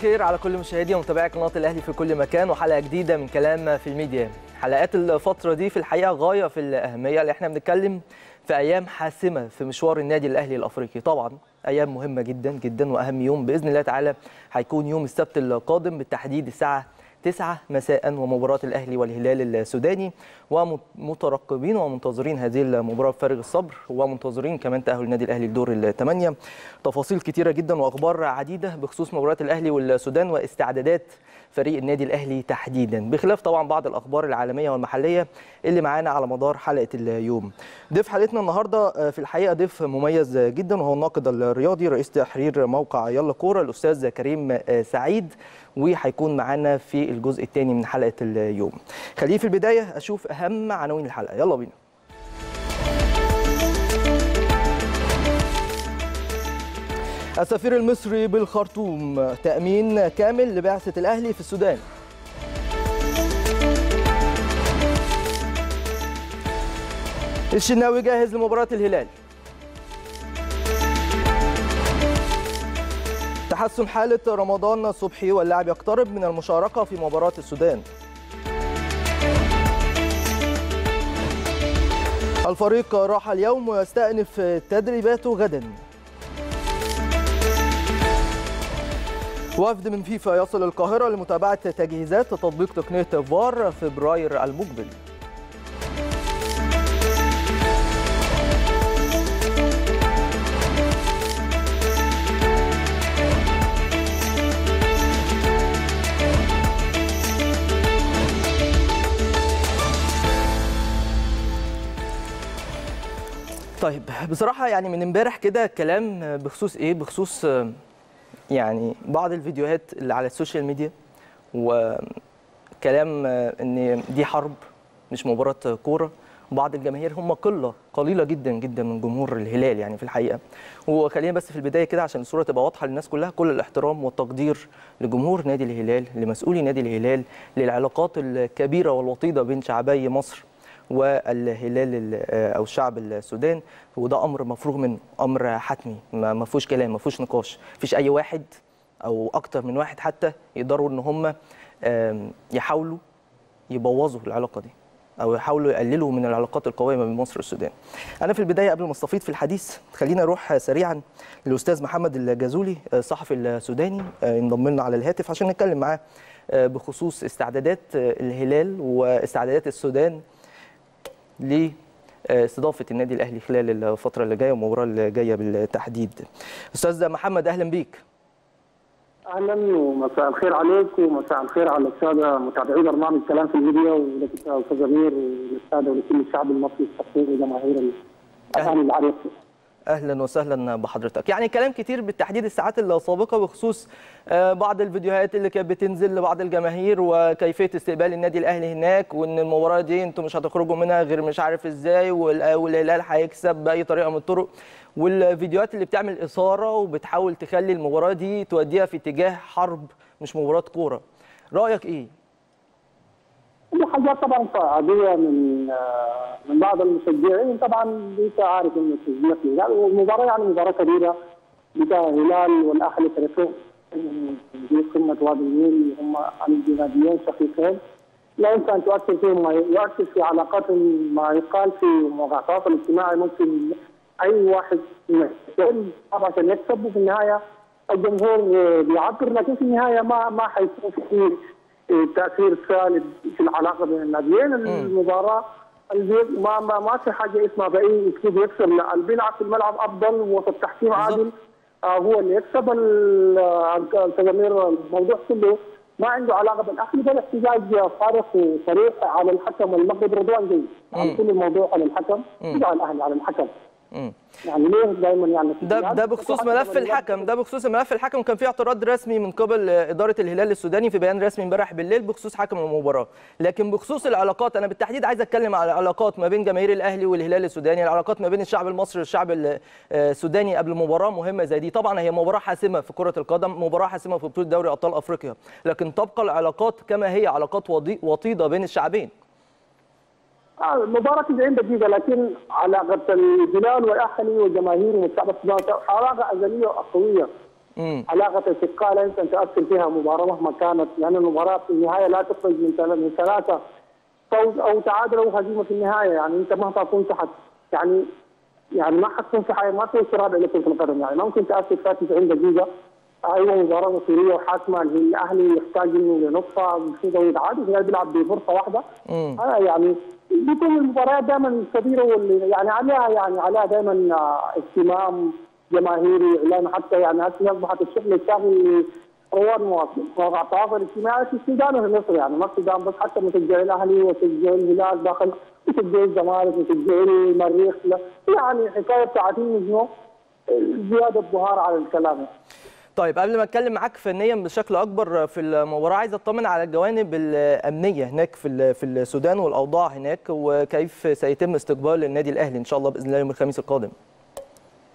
الخير على كل مشاهدي ومتابعي قناه الأهلي في كل مكان وحلقة جديدة من كلام في الميديا. حلقات الفترة دي في الحقيقة غاية في الأهمية اللي إحنا بنتكلم في أيام حاسمة في مشوار النادي الأهلي الأفريقي. طبعا أيام مهمة جدا جدا وأهم يوم بإذن الله تعالى هيكون يوم السبت القادم بالتحديد الساعة 9 مساء ومباراة الأهلي والهلال السوداني ومترقبين ومنتظرين هذه المباراة بفارغ الصبر ومنتظرين كمان تأهل النادي الأهلي لدور الثمانية تفاصيل كتيرة جدا وأخبار عديدة بخصوص مباراة الأهلي والسودان واستعدادات فريق النادي الأهلي تحديدا بخلاف طبعا بعض الأخبار العالمية والمحلية اللي معانا على مدار حلقة اليوم ضيف حلقتنا النهاردة في الحقيقة ضيف مميز جدا وهو الناقد الرياضي رئيس تحرير موقع يلا كورة الأستاذ كريم سعيد وهيكون معانا في الجزء الثاني من حلقة اليوم. خليه في البداية أشوف أهم عناوين الحلقة، يلا بينا. السفير المصري بالخرطوم تأمين كامل لبعثة الأهلي في السودان. الشناوي جاهز لمباراة الهلال. تحسن حالة رمضان صبحي واللاعب يقترب من المشاركة في مباراة السودان الفريق راح اليوم ويستأنف تدريباته غدا وفد من فيفا يصل القاهرة لمتابعة تجهيزات تطبيق تقنية فار فبراير المقبل طيب بصراحة يعني من امبارح كده كلام بخصوص إيه؟ بخصوص يعني بعض الفيديوهات اللي على السوشيال ميديا وكلام إن دي حرب مش مباراة كورة بعض الجماهير هم قلة قليلة جدا جدا من جمهور الهلال يعني في الحقيقة. وخلينا بس في البداية كده عشان الصورة تبقى واضحة للناس كلها كل الاحترام والتقدير لجمهور نادي الهلال لمسؤولي نادي الهلال للعلاقات الكبيرة والوطيدة بين شعبي مصر والهلال أو الشعب السودان. وده أمر مفروغ منه أمر حتمي. ما فيهوش كلام ما فيهوش نقاش. مفيش أي واحد أو أكتر من واحد حتى يقدروا إن هم يحاولوا يبوظوا العلاقة دي أو يحاولوا يقللوا من العلاقات القوية ما بين مصر والسودان. أنا في البداية قبل ما استفيض في الحديث خلينا أروح سريعا للأستاذ محمد الجازولي الصحفي السوداني ينضم لنا على الهاتف عشان نتكلم معاه بخصوص استعدادات الهلال واستعدادات السودان لاستضافة النادي الأهلي خلال الفترة اللي جاية والمباراة اللي جاية بالتحديد. أستاذ محمد أهلا بيك. أهلا ومساء الخير عليك ومساء الخير على السادة متابعي برنامج كلام في الفيديو ولك أستاذ أمير وللساده ولكل الشعب المصري الصحفي وجماهير الأهلي العريق. أهلا وسهلا بحضرتك. يعني كلام كتير بالتحديد الساعات السابقة بخصوص بعض الفيديوهات اللي كانت بتنزل لبعض الجماهير وكيفية استقبال النادي الأهلي هناك وإن المباراة دي أنتم مش هتخرجوا منها غير مش عارف إزاي والهلال هيكسب بأي طريقة من الطرق. والفيديوهات اللي بتعمل إثارة وبتحاول تخلي المباراة دي توديها في اتجاه حرب مش مباراة كورة. رأيك إيه؟ دي حاجات طبعا عاديه من من بعض المشجعين. طبعا أنت عارف انه التشجيع في الهلال والمباراة يعني مباراة كبيرة بتاع الهلال والأهلي فريقين في قمة وادي النيل هم ناديين شقيقين. لا يمكن أن تؤثر فيهم ما يؤثر في علاقاتهم ما يقال في مواقع التواصل الاجتماعي. ممكن أي واحد يقول عشان يكسب وفي النهاية الجمهور بيعبر لكن في النهاية ما ما حيكون في تأثير سالب في العلاقة بين الناديين المباراة ما ما ما في حاجة اسمها بأي أسلوب يكسب. لا بيلعب في الملعب أفضل وسط التحكيم عادل آه هو اللي يكسب. التجمير الموضوع كله ما عنده علاقة بالاهلي بل احتجاج صارخ وصريح على الحكم. المغرب رضوان جيد. على كل الموضوع على الحكم. يدعى الأهلي على الحكم. مم. يعني ليه دايما يعني ده ده بخصوص ملف الحكم ده بخصوص ملف الحكم. كان في اعتراض رسمي من قبل إدارة الهلال السوداني في بيان رسمي امبارح بالليل بخصوص حكم المباراة. لكن بخصوص العلاقات أنا بالتحديد عايز أتكلم على العلاقات ما بين جماهير الأهلي والهلال السوداني العلاقات ما بين الشعب المصري والشعب السوداني قبل مباراة مهمة زي دي. طبعا هي مباراة حاسمة في كرة القدم مباراة حاسمة في بطولة دوري أبطال أفريقيا. لكن تبقى العلاقات كما هي علاقات وطيدة بين الشعبين. المباراة 90 دقيقة لكن علاقة الهلال والأهلي والجماهير والشعب السوداني علاقة أزلية وقوية مم. علاقة الاشقاء لا يمكن تاثر فيها مباراة مهما كانت لأن المباراة في النهاية لا تخرج من ثلا- من ثلاثة فوز أو تعادل أو هزيمة في النهاية يعني أنت مهما كنت حت يعني يعني ما حتكون في ما في استراد إلى كرة القدم يعني ممكن تاثر فيها 90 دقيقة أيوه مباراة مصيرية وحاسمة الأهلي يحتاج إنه لنقطه يتعادل الهلال بيلعب بفرصة واحدة مم. آه يعني بيكون المباريات دائما كبيرة واللي يعني عليها يعني عليها دائما آه، اهتمام جماهيري اعلامي حتى يعني هسه اصبحت الشغل الشاغل رواد مواقع التواصل الاجتماعي في السودان وفي مصر. يعني ما السودان بس حتى مشجعي الأهلي ومشجعي الهلال داخل مشجعي الزمالك مشجعي المريخ يعني حكاية بتاعت انه زيادة ظهار على الكلام. طيب قبل ما أتكلم معاك فنيا بشكل أكبر في المباراة عايز أطمن على الجوانب الأمنية هناك في في السودان والأوضاع هناك وكيف سيتم استقبال النادي الأهلي إن شاء الله بإذن الله يوم الخميس القادم؟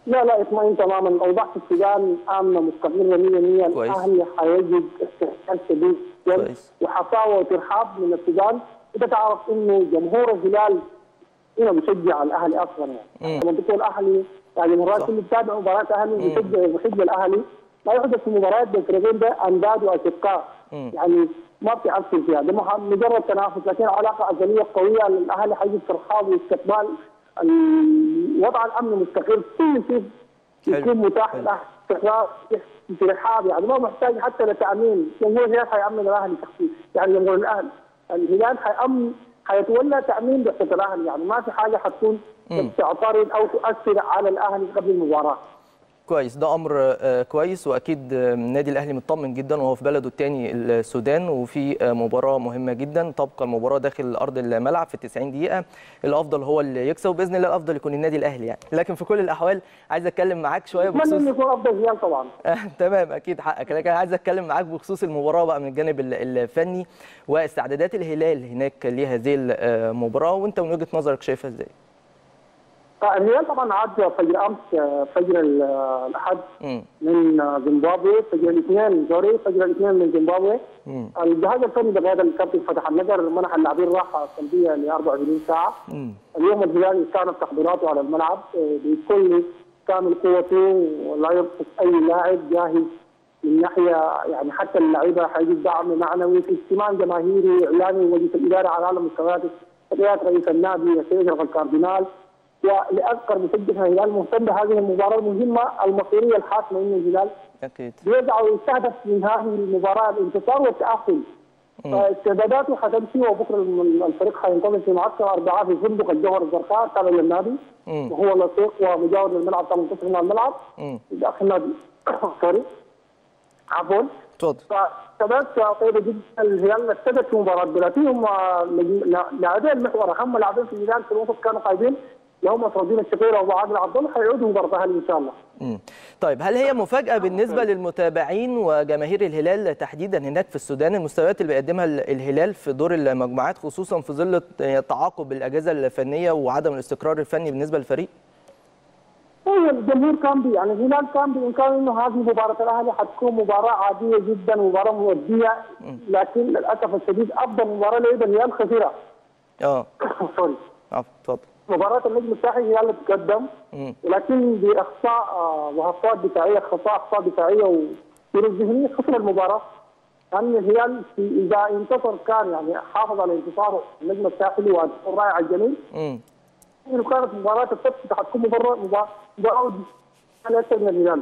لا لا إطمئن تماما. الأوضاع في السودان امنه مستقره 100% كويس. الأهلي حيجد استحقاق شديد. وحفاوه وترحاب من السودان. انت تعرف إنه جمهور الهلال هنا مشجع الأهلي أصلا يعني. لما تقول الاهلي يعني مرات. اللي بتابع مباراة الاهلي بيشجع محب الأهلي. ما يحدث في مباريات بين الفريقين ده انداد وأشقاء. يعني ما بتاثر فيها ده مجرد تنافس لكن علاقة أزلية قوية الاهلي حيجد ترحاب واستقبال الوضع الامني مستقر كل شيء. يكون متاح استقرار ترحاب يعني. ما محتاج حتى لتأمين. جمهور الهلال حيأمن الأهلي شخصيا. يعني جمهور الأهلي. الهلال حيأمن حيتولى تأمين بعثه الأهلي. يعني ما في حاجة حتكون تعترض أو تؤثر على الأهلي قبل المباراة. كويس. ده أمر آه، كويس وأكيد آه، النادي الأهلي مطمن جدا وهو في بلده الثاني السودان وفي آه، مباراة مهمة جدا. تبقى المباراة داخل أرض الملعب في 90 دقيقة. الأفضل هو اللي يكسب وبإذن الله الأفضل يكون النادي الأهلي يعني. لكن في كل الأحوال عايز أتكلم معاك شوية بخصوص إنه يكون أفضل هلال طبعا. آه، تمام أكيد حقك. لكن عايز أتكلم معاك بخصوص المباراة بقى من الجانب ال- الفني واستعدادات الهلال هناك لهذه المباراه وأنت من وجهة نظرك شايفها إزاي؟ الهلال طبعا عاد فجر أمس فجر ال- الأحد. من زيمبابوي فجر الاثنين سوري فجر الاثنين من زيمبابوي. الجهاز الفني بقياده الكابتن فتح النجر منح اللاعبين راحة سلبية ل 24 ساعة مم. اليوم الهلال كانت تحضيراته على الملعب آه، بكل كامل قوته ولا ينقص أي لاعب جاهز من ناحية يعني حتى اللعيبة حيجد دعم معنوي في اهتمام جماهيري إعلامي ومجلس الإدارة على أعلى مستويات رئيس النادي السيد الكاردينال ولأذكر مشجع الهلال مهتم بهذه المباراة المهمة المصيرية الحاسمة انه الهلال أكيد. بيرجع ويستهدف من هذه المباراة الانتصار والتأهل. فاستعداداته حتمشي وبكرة الفريق حينتظر في معسكر اربعاء في فندق الجوهر الزرقاء تابع للنادي. وهو لصيق ومجاور للملعب 18 من الملعب. داخل النادي. سوري. عفوا. اتفضل فثبات طيبه جدا. الهلال ابتدت في مباراه بلاتيهم لاعبين المحور أهم لاعبين في الهلال في الوسط كانوا قايدين اللي هم نصر الشقيره وابو عادل عبد الله مباراه الاهلي إن شاء الله. مم. طيب هل هي مفاجأة بالنسبة للمتابعين وجماهير الهلال تحديدا هناك في السودان المستويات اللي بيقدمها ال- الهلال في دور المجموعات خصوصا في ظل تعاقب الأجهزة الفنية وعدم الاستقرار الفني بالنسبة للفريق؟ هو الجمهور كان بي يعني الهلال كان بإمكانه إنه هذه مباراة الأهلي حتكون مباراة عادية جدا مباراة مودية لكن للأسف الشديد أفضل مباراة لعبها الهلال خسرها آه سوري عفوا اتفضل مباراه النجم الساحلي الهلال تقدم مم. ولكن باخطاء آه، وهفوات دفاعيه خطا اخطاء دفاعيه وظروف ذهنيه خسر المباراه لأن الهلال اذا انتصر كان يعني حافظ على انتصاره النجم الساحلي واداء الرائع الجميل. لو كانت مباراه السبت حتكون مباراه مباراه أكثر من الهلال.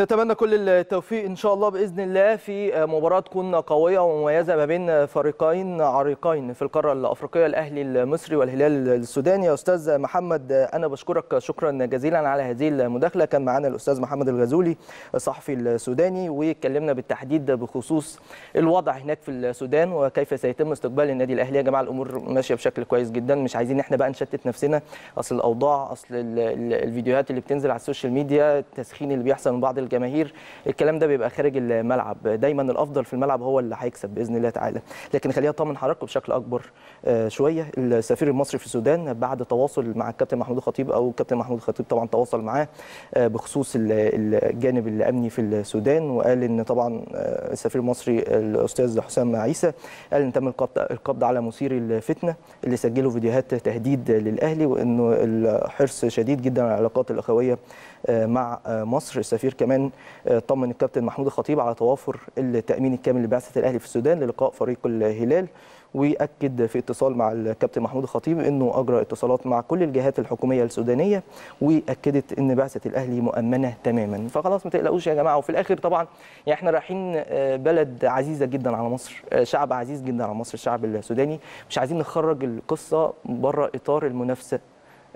نتمنى كل التوفيق إن شاء الله بإذن الله في مباراة تكون قوية ومميزة ما بين فريقين عريقين في القارة الأفريقية الأهلي المصري والهلال السوداني. يا أستاذ محمد أنا بشكرك شكرا جزيلا على هذه المداخلة. كان معنا الأستاذ محمد الغزولي الصحفي السوداني واتكلمنا بالتحديد بخصوص الوضع هناك في السودان وكيف سيتم استقبال النادي الأهلي. يا جماعة الأمور ماشية بشكل كويس جدا. مش عايزين إحنا بقى نشتت نفسنا. أصل الأوضاع أصل ال- ال- الفيديوهات اللي بتنزل على السوشيال ميديا التسخين اللي بيحصل من بعض الجماهير الكلام ده بيبقى خارج الملعب. دايما الأفضل في الملعب هو اللي هيكسب بإذن الله تعالى. لكن خلينا اطمن حضراتكم بشكل أكبر آه، شوية. السفير المصري في السودان بعد تواصل مع الكابتن محمود الخطيب أو الكابتن محمود الخطيب طبعا تواصل معاه آه، بخصوص ال- الجانب الأمني في السودان وقال إن طبعا آه، السفير المصري الأستاذ حسام عيسى قال إن تم القبض على مثير الفتنة اللي سجلوا فيديوهات تهديد للأهلي وإنه الحرص شديد جدا على العلاقات الأخوية مع مصر. السفير كمان آه، طمن الكابتن محمود الخطيب على توافر التأمين الكامل لبعثة الأهلي في السودان للقاء فريق الهلال واكد في اتصال مع الكابتن محمود الخطيب إنه أجرى اتصالات مع كل الجهات الحكومية السودانية وأكدت إن بعثة الأهلي مؤمنة تماما. فخلاص ما تقلقوش يا جماعة. وفي الآخر طبعا يعني إحنا رايحين آه، بلد عزيزة جدا على مصر آه، شعب عزيز جدا على مصر الشعب السوداني. مش عايزين نخرج القصة بره إطار المنافسة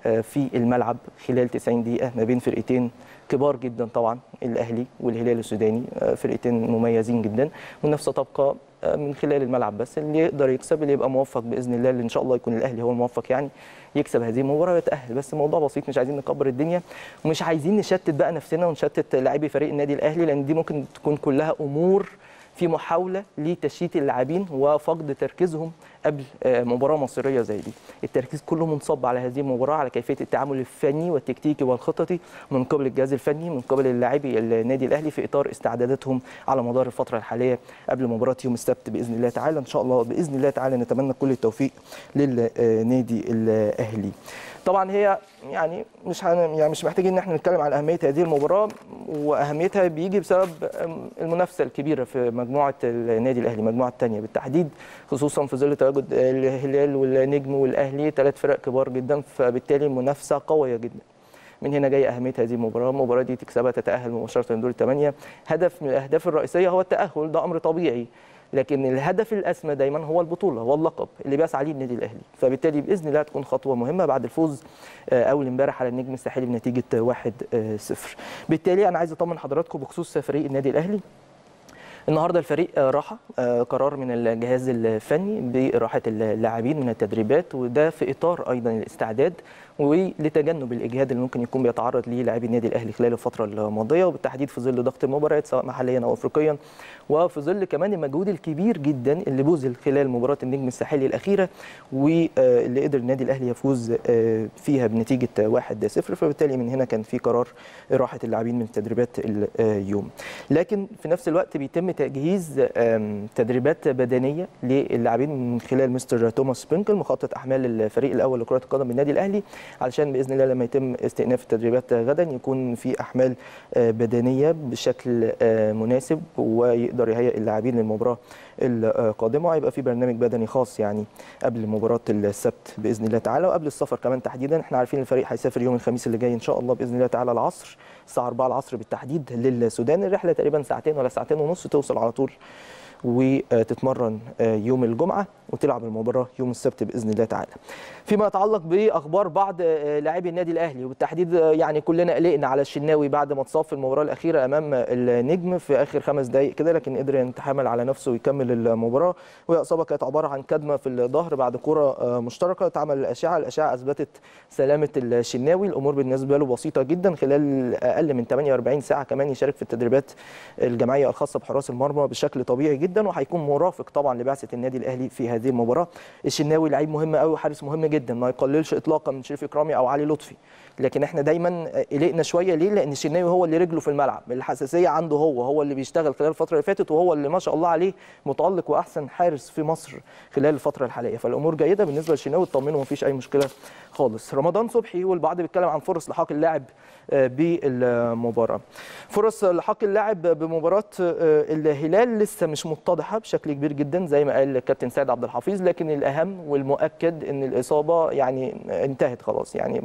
في الملعب خلال 90 دقيقة ما بين فرقتين كبار جدا طبعا الأهلي والهلال السوداني آه، فرقتين مميزين جدا والنفسة تبقى آه، من خلال الملعب بس. اللي يقدر يكسب اللي يبقى موفق بإذن الله اللي إن شاء الله يكون الأهلي هو الموفق يعني يكسب هذه المباراة ويتأهل. بس الموضوع بسيط مش عايزين نكبر الدنيا ومش عايزين نشتت بقى نفسنا ونشتت لاعبي فريق النادي الأهلي لأن دي ممكن تكون كلها أمور في محاولة لتشتيت اللاعبين وفقد تركيزهم قبل آه، مباراة مصيرية زي دي. التركيز كله منصب على هذه المباراة على كيفية التعامل الفني والتكتيكي والخططي من قبل الجهاز الفني من قبل اللاعبي النادي الأهلي في إطار استعداداتهم على مدار الفترة الحالية قبل مباراة يوم السبت بإذن الله تعالى. إن شاء الله بإذن الله تعالى نتمنى كل التوفيق للنادي الأهلي. طبعا هي يعني مش هن يعني مش محتاجين إن إحنا نتكلم على أهمية هذه المباراة وأهميتها بيجي بسبب المنافسة الكبيرة في مجموعة النادي الأهلي المجموعه الثانية بالتحديد خصوصا في ظل تواجد الهلال والنجم والأهلي ثلاث فرق كبار جدا فبالتالي المنافسه قوية جدا. من هنا جاية أهمية هذه المباراة. المباراة دي تكسبها تتأهل مباشرة لدور الثمانيه هدف من الأهداف الرئيسية هو التأهل ده أمر طبيعي. لكن الهدف الأسمى دايما هو البطولة هو اللقب اللي بيسعى عليه النادي الأهلي. فبالتالي بإذن الله تكون خطوة مهمة بعد الفوز آه، أول امبارح على النجم الساحلي بنتيجة 1-0 بالتالي أنا عايز أطمن حضراتكم بخصوص فريق النادي الأهلي. النهارده الفريق آه، راحه آه، قرار من الجهاز الفني براحه اللاعبين من التدريبات وده في إطار أيضا الاستعداد ولتجنب الإجهاد اللي ممكن يكون بيتعرض ليه لاعبي النادي الأهلي خلال الفترة الماضية وبالتحديد في ظل ضغط المباريات سواء محليا أو افريقيا وفي ظل كمان المجهود الكبير جدا اللي بذل خلال مباراة النجم الساحلي الأخيرة واللي قدر النادي الأهلي يفوز آه، فيها بنتيجة 1-0 فبالتالي من هنا كان في قرار راحة اللاعبين من التدريبات اليوم. لكن في نفس الوقت بيتم تجهيز تدريبات بدنية للاعبين من خلال مستر توماس بينكل مخطط أحمال الفريق الأول لكرة القدم بالنادي الأهلي علشان بإذن الله لما يتم استئناف التدريبات غدا يكون في أحمال آه، بدنية بشكل آه، مناسب ويقدر يهيئ اللاعبين للمباراة القادمة وهيبقى في برنامج بدني خاص يعني قبل مباراة السبت بإذن الله تعالى وقبل السفر كمان تحديدا. إحنا عارفين الفريق هيسافر يوم الخميس اللي جاي إن شاء الله بإذن الله تعالى العصر الساعة 4 العصر بالتحديد للسودان. الرحلة تقريبا ساعتين ولا ساعتين ونص توصل على طول وتتمرن يوم الجمعة. وتلعب المباراة يوم السبت بإذن الله تعالى. فيما يتعلق بأخبار بعض لاعبي النادي الأهلي وبالتحديد يعني كلنا قلقنا على الشناوي بعد ما اتصاب في المباراة الأخيرة أمام النجم في آخر خمس دقائق كده لكن قدر يتحمل على نفسه ويكمل المباراة. وهي إصابة كانت عبارة عن كدمة في الظهر بعد كرة مشتركة اتعمل الأشعة. الأشعة أثبتت سلامة الشناوي. الأمور بالنسبة له بسيطة جدا. خلال أقل من 48 ساعة كمان يشارك في التدريبات الجماعية الخاصة بحراس المرمى بشكل طبيعي جدا وهيكون مرافق طبعا لبعثة النادي الأهلي في هذه المباراة. الشناوي لعيب مهم قوي وحارس مهم جدا ما يقللش اطلاقا من شريف إكرامي أو علي لطفي. لكن إحنا دايما قلقنا شوية. ليه؟ لأن الشناوي هو اللي رجله في الملعب. الحساسية عنده هو هو اللي بيشتغل خلال الفترة اللي فاتت وهو اللي ما شاء الله عليه متألق وأحسن حارس في مصر خلال الفترة الحالية. فالأمور جيدة بالنسبة للشناوي اطمنوا مفيش أي مشكلة خالص. رمضان صبحي والبعض بيتكلم عن فرص لحاق اللاعب بالمباراة. فرص لحاق اللاعب بمباراة الهلال لسه مش متضحة بشكل كبير جدا زي ما قال الكابتن سيد عبد الحفيظ لكن الأهم والمؤكد إن الإصابة يعني انتهت خلاص يعني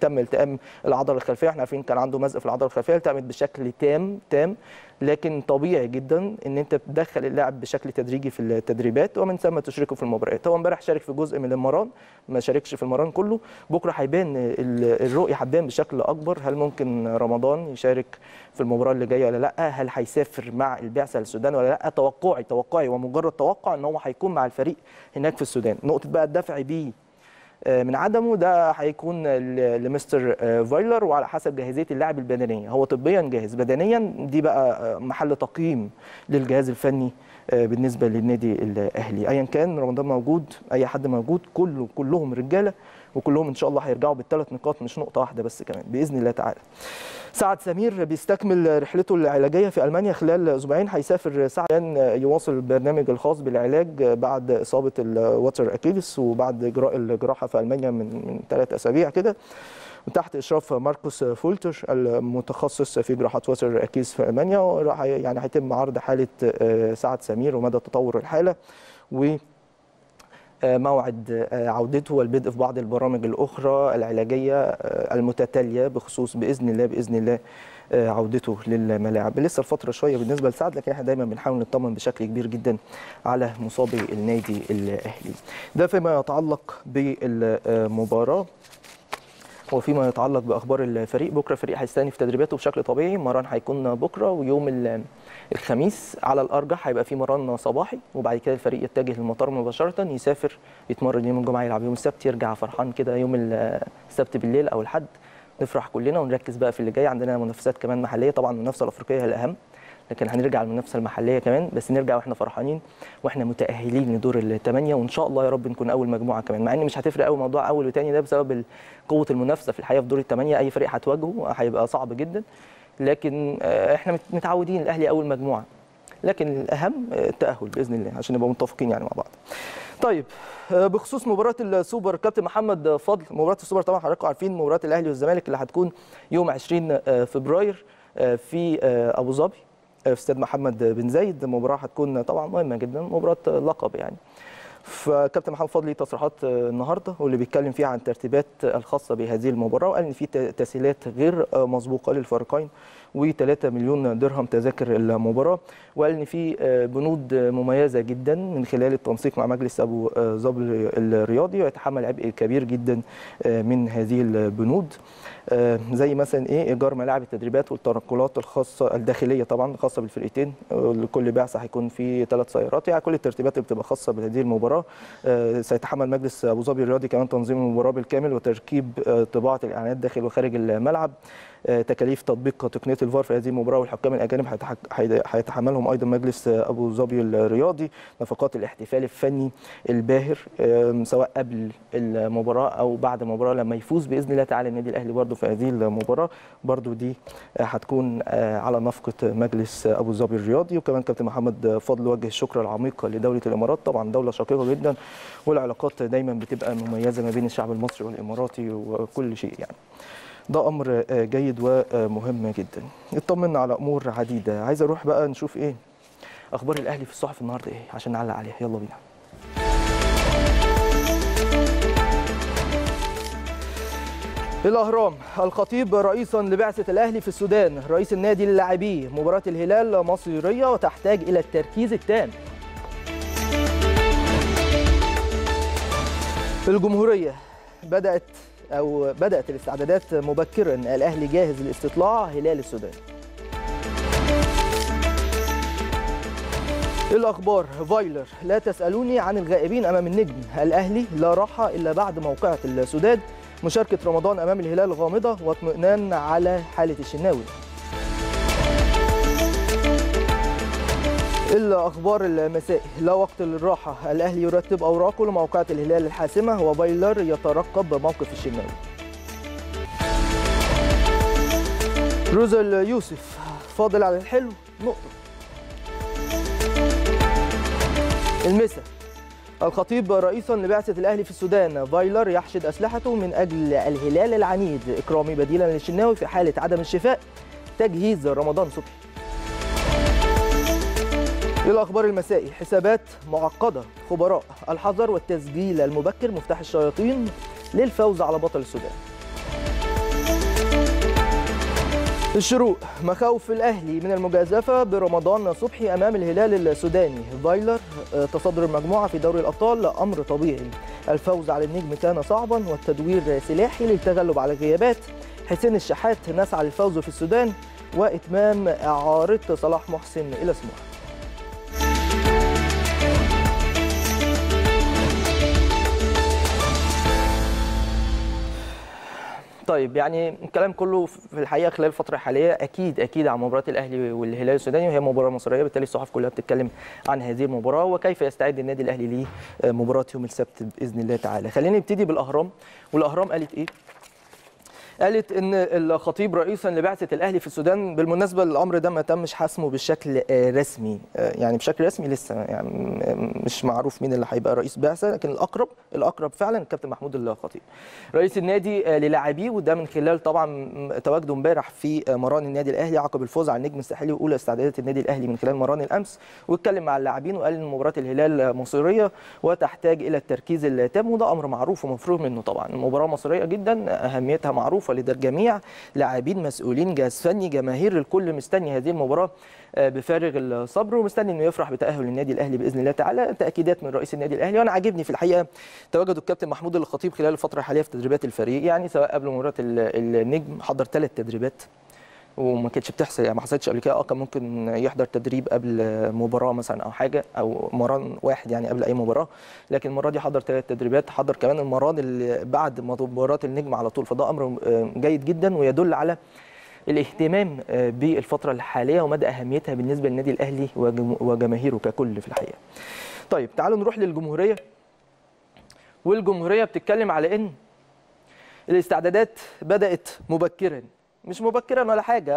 تم التئام العضلة الخلفية. إحنا عارفين كان عنده مزق في العضلة الخلفية التئمت بشكل تام تام لكن طبيعي جدا إن أنت تدخل اللاعب بشكل تدريجي في التدريبات. ومن ثم تشركه في المباريات. هو امبارح شارك في جزء من المران ما شاركش في المران كله. بكرة هيبان الرؤية هتبان بشكل أكبر. هل ممكن رمضان يشارك في المباراة اللي جاية ولا لأ؟ هل هيسافر مع البعثة للسودان ولا لأ؟ توقعي توقعي. ومجرد توقع إن هو هيكون مع الفريق هناك في السودان. نقطة بقى الدفع بيه من عدمه ده هيكون لمستر فايلر وعلى حسب جاهزية اللاعب البدنية. هو طبيا جاهز. بدنيا دي بقى محل تقييم للجهاز الفني بالنسبة للنادي الأهلي. ايا كان رمضان موجود أي حد موجود كله كلهم رجالة وكلهم إن شاء الله هيرجعوا بالثلاث نقاط مش نقطة واحدة بس كمان. بإذن الله تعالى. سعد سمير بيستكمل رحلته العلاجية في ألمانيا خلال أسبوعين هيسافر سعد يواصل البرنامج الخاص بالعلاج بعد إصابة الوتر اكيلس وبعد إجراء الجراحة في ألمانيا من من ثلاث أسابيع كده. تحت إشراف ماركوس فولتر المتخصص في جراحات وتر اكيلس في ألمانيا يعني هيتم عرض حالة سعد سمير ومدى تطور الحالة و موعد عودته والبدء في بعض البرامج الأخرى العلاجية المتتالية بخصوص بإذن الله بإذن الله عودته للملاعب. لسه الفترة شوية بالنسبة لسعد لكن إحنا دايما بنحاول نطمن بشكل كبير جدا على مصابي النادي الأهلي. ده فيما يتعلق بالمباراة وفيما يتعلق بأخبار الفريق. بكرة الفريق هيستأنف تدريباته بشكل طبيعي. مران هيكون بكرة ويوم الخميس على الأرجح هيبقى في مران صباحي وبعد كده الفريق يتجه للمطار مباشرة يسافر يتمرن يوم الجمعة يلعب يوم السبت يرجع فرحان كده يوم السبت بالليل أو الحد نفرح كلنا ونركز بقى في اللي جاي. عندنا منافسات كمان محلية طبعا المنافسة الأفريقية هي الأهم لكن هنرجع للمنافسه المحلية كمان بس نرجع وإحنا فرحانين وإحنا متأهلين لدور الثمانيه وإن شاء الله يا رب نكون أول مجموعة كمان مع إن مش هتفرق قوي موضوع أول وثاني ده بسبب قوة المنافسة في الحقيقة في دور الثمانيه أي فريق هتواجهه هيبقى صعب جدا. لكن إحنا متعودين الأهلي أول مجموعة. لكن الأهم التأهل بإذن الله عشان نبقى متفقين يعني مع بعض. طيب بخصوص مباراة السوبر كابتن محمد فضل مباراة السوبر طبعا حضراتكم عارفين مباراة الأهلي والزمالك اللي هتكون يوم 20 فبراير في أبو ظبي في استاد محمد بن زايد. مباراة هتكون طبعا مهمة جدا مباراة لقب يعني. فكابتن محمد فضل ليه تصريحات النهارده واللي بيتكلم فيها عن الترتيبات الخاصة بهذه المباراة وقال إن في تسهيلات غير مسبوقة للفريقين. و3 مليون درهم تذاكر المباراة. وقال إن في بنود مميزة جدا من خلال التنسيق مع مجلس أبو ظبي الرياضي ويتحمل عبء كبير جدا من هذه البنود. زي مثلا إيه إيجار ملاعب التدريبات والتنقلات الخاصة الداخلية طبعا الخاصه بالفرقتين. لكل بعثه هيكون في ثلاث سيارات. يعني كل الترتيبات اللي بتبقى خاصة بهذه المباراة سيتحمل مجلس أبو ظبي الرياضي كمان تنظيم المباراة بالكامل وتركيب طباعة الإعلانات داخل وخارج الملعب. تكاليف تطبيق تقنية الفار في هذه المباراة والحكام الأجانب هيتحملهم أيضا مجلس أبو ظبي الرياضي نفقات الاحتفال الفني الباهر سواء قبل المباراة أو بعد المباراه لما يفوز بإذن الله تعالى النادي الأهلي برده في هذه المباراة. برده دي هتكون على نفقة مجلس أبو ظبي الرياضي. وكمان كابتن محمد فضل وجه الشكر العميق لدولة الإمارات. طبعا دولة شقيقة جدا والعلاقات دايما بتبقى مميزة ما بين الشعب المصري والإماراتي وكل شيء يعني. ده أمر جيد ومهم جدا. اطمنا على أمور عديدة. عايز أروح بقى نشوف إيه؟ أخبار الأهلي في الصحف النهارده إيه؟ عشان نعلق عليها. يلا بينا. الأهرام. الخطيب رئيسا لبعثة الأهلي في السودان. رئيس النادي للاعبيه. مباراة الهلال مصيرية وتحتاج إلى التركيز التام. الجمهورية. بدأت أو بدأت الاستعدادات مبكرا الأهلي جاهز لاستطلاع هلال السودان. الأخبار؟ فايلر لا تسألوني عن الغائبين أمام النجم. الأهلي لا راحه إلا بعد موقعة السودان مشاركة رمضان أمام الهلال غامضة واطمئنان على حالة الشناوي. الاخبار المسائي لا وقت للراحة. الأهلي يرتب أوراقه لموقعة الهلال الحاسمة وفايلر يترقب موقف الشناوي روزل يوسف فاضل على الحلو. نقطة. المسا الخطيب رئيسا لبعثة الأهلي في السودان فايلر يحشد أسلحته من أجل الهلال العنيد. إكرامي بديلا للشناوي في حالة عدم الشفاء. تجهيز رمضان صبحي. للأخبار المسائي حسابات معقدة خبراء الحذر والتسجيل المبكر مفتاح الشياطين للفوز على بطل السودان. الشروق مخاوف الأهلي من المجازفة برمضان صبحي أمام الهلال السوداني. فايلر تصدر المجموعة في دوري الأبطال أمر طبيعي. الفوز على النجم كان صعبا والتدوير سلاحي للتغلب على الغيابات حسين الشحات نسعى للفوز في السودان وإتمام إعارة صلاح محسن إلى سموحة. طيب يعني الكلام كله في الحقيقة خلال الفترة الحالية أكيد أكيد عن مباراة الأهلي والهلال السوداني وهي مباراة مصريه بالتالي الصحف كلها بتتكلم عن هذه المباراة وكيف يستعد النادي الأهلي لمباراة يوم السبت بإذن الله تعالى. خلينا نبتدي بالأهرام. والأهرام قالت إيه؟ قالت إن الخطيب رئيسا لبعثة الأهلي في السودان بالمناسبة الأمر ده ما تمش حسمه بشكل رسمي. يعني بشكل رسمي لسه يعني مش معروف مين اللي هيبقى رئيس بعثة لكن الأقرب الأقرب فعلا الكابتن محمود الخطيب. رئيس النادي للاعبيه وده من خلال طبعا تواجده امبارح في مران النادي الأهلي عقب الفوز على النجم الساحلي وأولى استعدادات النادي الأهلي من خلال مران الأمس. واتكلم مع اللاعبين وقال إن مباراة الهلال مصيرية وتحتاج إلى التركيز التام وده أمر معروف ومفروغ منه طبعا. المباراه مصيرية جدا أهميتها معروفة لدى الجميع لاعبين مسؤولين جهاز فني جماهير الكل مستني هذه المباراة بفارغ الصبر ومستني إنه يفرح بتأهل النادي الأهلي بإذن الله تعالى. تأكيدات من رئيس النادي الأهلي وأنا عاجبني في الحقيقة تواجد الكابتن محمود الخطيب خلال الفترة الحالية في تدريبات الفريق يعني سواء قبل مباراة النجم حضر ثلاث تدريبات. وما كانتش بتحصل يعني ما حصلتش قبل كده. آه كان ممكن يحضر تدريب قبل مباراة مثلا أو حاجة أو مران واحد يعني قبل أي مباراة. لكن المرة دي حضر ثلاث تدريبات حضر كمان المران اللي بعد مباراة النجم على طول. فده أمر جيد جدا ويدل على الاهتمام بالفترة الحالية ومدى أهميتها بالنسبة للنادي الأهلي وجماهيره ككل في الحقيقة. طيب تعالوا نروح للجمهورية. والجمهورية بتتكلم على إن الاستعدادات بدأت مبكرا. مش مبكرا ولا حاجة.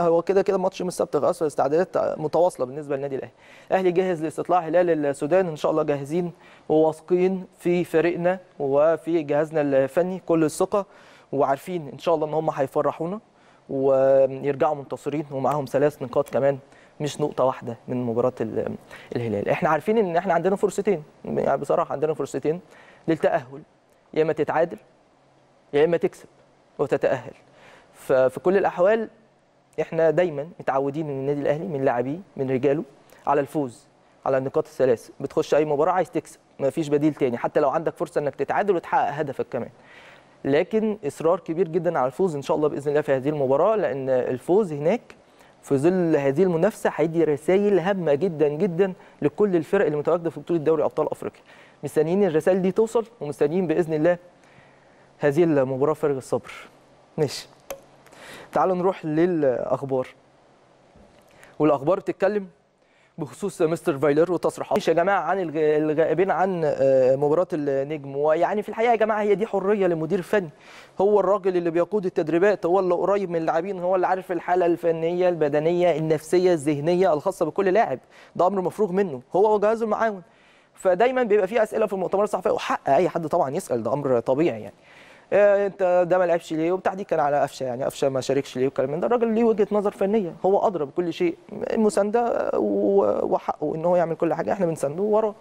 هو كده كده ماتش من السبت خلاص استعدادات متواصلة بالنسبة للنادي الأهلي. الأهلي جاهز لاستطلاع هلال السودان. إن شاء الله جاهزين وواثقين في فريقنا وفي جهازنا الفني كل الثقة وعارفين إن شاء الله إن هم هيفرحونا ويرجعوا منتصرين ومعاهم ثلاث نقاط كمان مش نقطة واحدة من مباراة الهلال، إحنا عارفين إن إحنا عندنا فرصتين، يعني بصراحة عندنا فرصتين للتأهل، يا إما تتعادل يا إما تكسب وتتأهل. ففي كل الأحوال إحنا دايما متعودين من النادي الأهلي من لاعبيه من رجاله على الفوز على النقاط الثلاث بتخش أي مباراة عايز تكسب ما فيش بديل تاني. حتى لو عندك فرصة إنك تتعادل وتحقق هدفك كمان. لكن إصرار كبير جدا على الفوز إن شاء الله بإذن الله في هذه المباراة لأن الفوز هناك في ظل هذه المنافسة هيدي رسائل هامة جدا جدا لكل الفرق اللي متواجدة في بطولة دوري أبطال أفريقيا. مستنيين الرسائل دي توصل ومستنيين بإذن الله هذه المباراة فارغ الصبر. ماشي. تعالوا نروح للأخبار. والأخبار بتتكلم بخصوص مستر فايلر وتصريحات يا جماعة عن الغائبين عن مباراة النجم. ويعني في الحقيقة يا جماعة هي دي حرية للمدير الفني هو الراجل اللي بيقود التدريبات هو اللي قريب من اللاعبين هو اللي عارف الحالة الفنية البدنية النفسية الذهنية الخاصة بكل لاعب. ده أمر مفروغ منه. هو وجهازه المعاون فدايما بيبقى في أسئلة في المؤتمرات الصحفية. وحق أي حد طبعا يسأل ده أمر طبيعي يعني. انت ده ما لعبش ليه؟ وبالتحديد كان على قفشة يعني قفشة ما شاركش ليه والكلام من ده. الراجل ليه وجهة نظر فنية. هو ادرى بكل شيء المسانده وحقه إن هو يعمل كل حاجة. إحنا بنسانده وراه.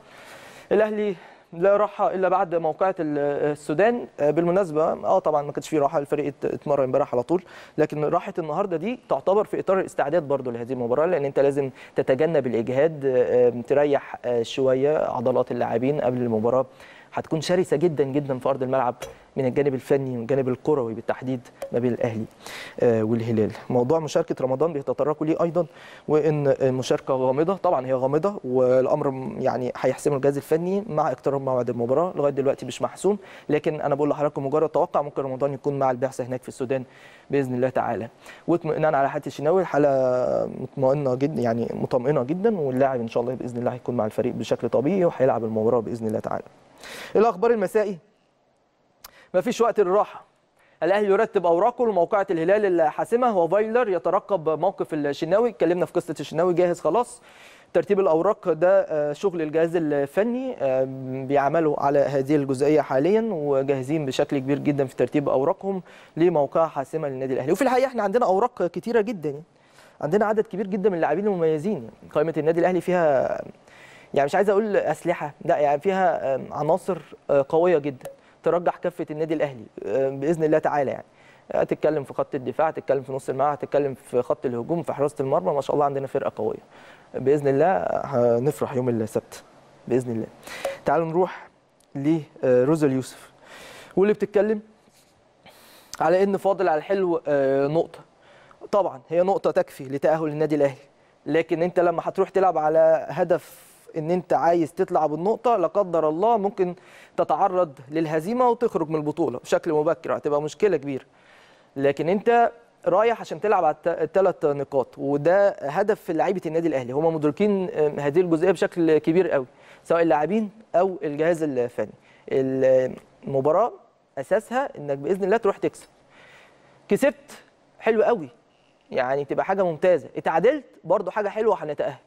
الأهلي لا راحة إلا بعد موقعة السودان. بالمناسبة آه طبعا ما كانش في راحة الفريق اتمرن امبارح على طول. لكن راحة النهارده دي تعتبر في إطار الاستعداد برضو لهذه المباراة لأن أنت لازم تتجنب الإجهاد تريح شوية عضلات اللاعبين قبل المباراة. هتكون شرسة جدا جدا في أرض الملعب. من الجانب الفني والجانب الكروي بالتحديد ما بين الأهلي والهلال. موضوع مشاركة رمضان بيتطرقوا ليه أيضا وإن المشاركة غامضة طبعا هي غامضة والأمر يعني هيحسمه الجهاز الفني مع اقتراب موعد المباراة لغاية دلوقتي مش محسوم لكن أنا بقول لحضراتكم مجرد توقع ممكن رمضان يكون مع البعثه هناك في السودان بإذن الله تعالى. واطمئنان على حاله الشناوي الحاله مطمئنة جدا يعني مطمئنة جدا واللاعب إن شاء الله بإذن الله هيكون مع الفريق بشكل طبيعي وهيلعب المباراة بإذن الله تعالى. الأخبار المسائي؟ ما فيش وقت للراحة. الأهلي يرتب أوراقه لموقعة الهلال الحاسمة. وفايلر يترقب موقف الشناوي. اتكلمنا في قصة الشناوي. جاهز خلاص. ترتيب الأوراق ده شغل الجهاز الفني بيعملوا على هذه الجزئية حاليا وجاهزين بشكل كبير جدا في ترتيب أوراقهم لموقعه حاسمة للنادي الأهلي. وفي الحقيقة إحنا عندنا أوراق كتيرة جدا عندنا عدد كبير جدا من اللاعبين المميزين. قائمة النادي الأهلي فيها يعني مش عايز أقول أسلحة لا يعني فيها عناصر قوية جدا. ترجح كفة النادي الأهلي بإذن الله تعالى يعني. هتتكلم في خط الدفاع هتتكلم في نص الملعب هتتكلم في خط الهجوم في حراسة المرمى ما شاء الله عندنا فرقة قوية. بإذن الله هنفرح يوم السبت بإذن الله. تعالوا نروح لروزا اليوسف. واللي بتتكلم على إن فاضل على الحلو نقطة. طبعا هي نقطة تكفي لتأهل النادي الأهلي لكن أنت لما هتروح تلعب على هدف إن أنت عايز تطلع بالنقطة لا قدر الله ممكن تتعرض للهزيمة وتخرج من البطولة بشكل مبكر هتبقى مشكلة كبيرة. لكن أنت رايح عشان تلعب على الثلاث نقاط وده هدف لعيبة النادي الأهلي. هم مدركين هذه الجزئية بشكل كبير قوي سواء اللاعبين أو الجهاز الفني. المباراة أساسها إنك بإذن الله تروح تكسب. كسبت حلو قوي يعني تبقى حاجة ممتازة. اتعادلت برضو حاجة حلوة هنتأهل.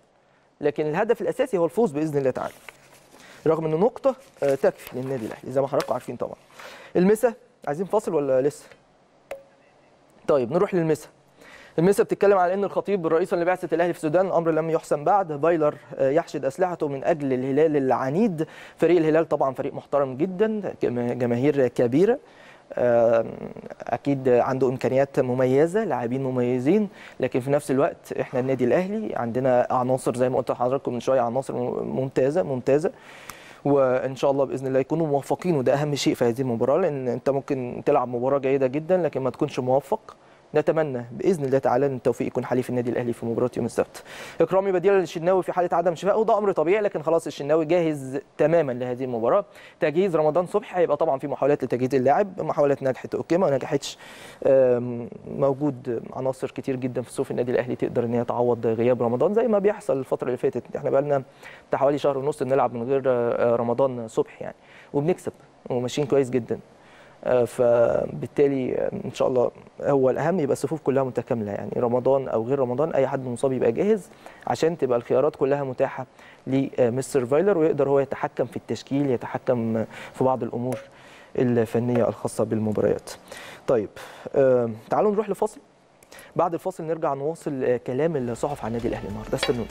لكن الهدف الأساسي هو الفوز بإذن الله تعالى. رغم ان نقطة آه، تكفي للنادي الأهلي زي ما حضراتكم عارفين طبعا. المسا عايزين فاصل ولا لسه؟ طيب نروح للمسا. المسا بتتكلم على إن الخطيب رئيسا لبعثه الأهلي في السودان أمر لم يحسم بعد. بايلر آه، يحشد أسلحته من أجل الهلال العنيد. فريق الهلال طبعا فريق محترم جدا جما- جماهير كبيرة. أكيد عنده إمكانيات مميزة لاعبين مميزين لكن في نفس الوقت إحنا النادي الأهلي عندنا عناصر زي ما قلت لحضراتكم من شوية عناصر ممتازة ممتازة. وإن شاء الله بإذن الله يكونوا موفقين وده أهم شيء في هذه المباراة لأن أنت ممكن تلعب مباراة جيدة جدا لكن ما تكونش موفق. نتمنى بإذن الله تعالى إن التوفيق يكون حليف النادي الأهلي في مباراة يوم السبت. إكرامي بديل للشناوي في حالة عدم شفائه وده أمر طبيعي لكن خلاص الشناوي جاهز تماما لهذه المباراة. تجهيز رمضان صبحي هيبقى طبعا في محاولات لتجهيز اللاعب، محاولات نجحت أوكي ما نجحتش موجود عناصر كتير جدا في صفوف النادي الأهلي تقدر إن هي تعوض غياب رمضان زي ما بيحصل الفترة اللي فاتت إحنا بقى لنا حوالي شهر ونص بنلعب من غير آه، رمضان صبحي يعني وبنكسب وماشيين كويس جدا فبالتالي آه، إن شاء الله هو الأهم يبقى الصفوف كلها متكاملة. يعني رمضان أو غير رمضان أي حد مصاب يبقى جاهز عشان تبقى الخيارات كلها متاحة لمستر فايلر ويقدر هو يتحكم في التشكيل يتحكم في بعض الأمور الفنية الخاصة بالمباريات. طيب آه، تعالوا نروح لفاصل. بعد الفاصل نرجع نواصل آه، كلام الصحف عن النادي الأهلي النهارده. استنونا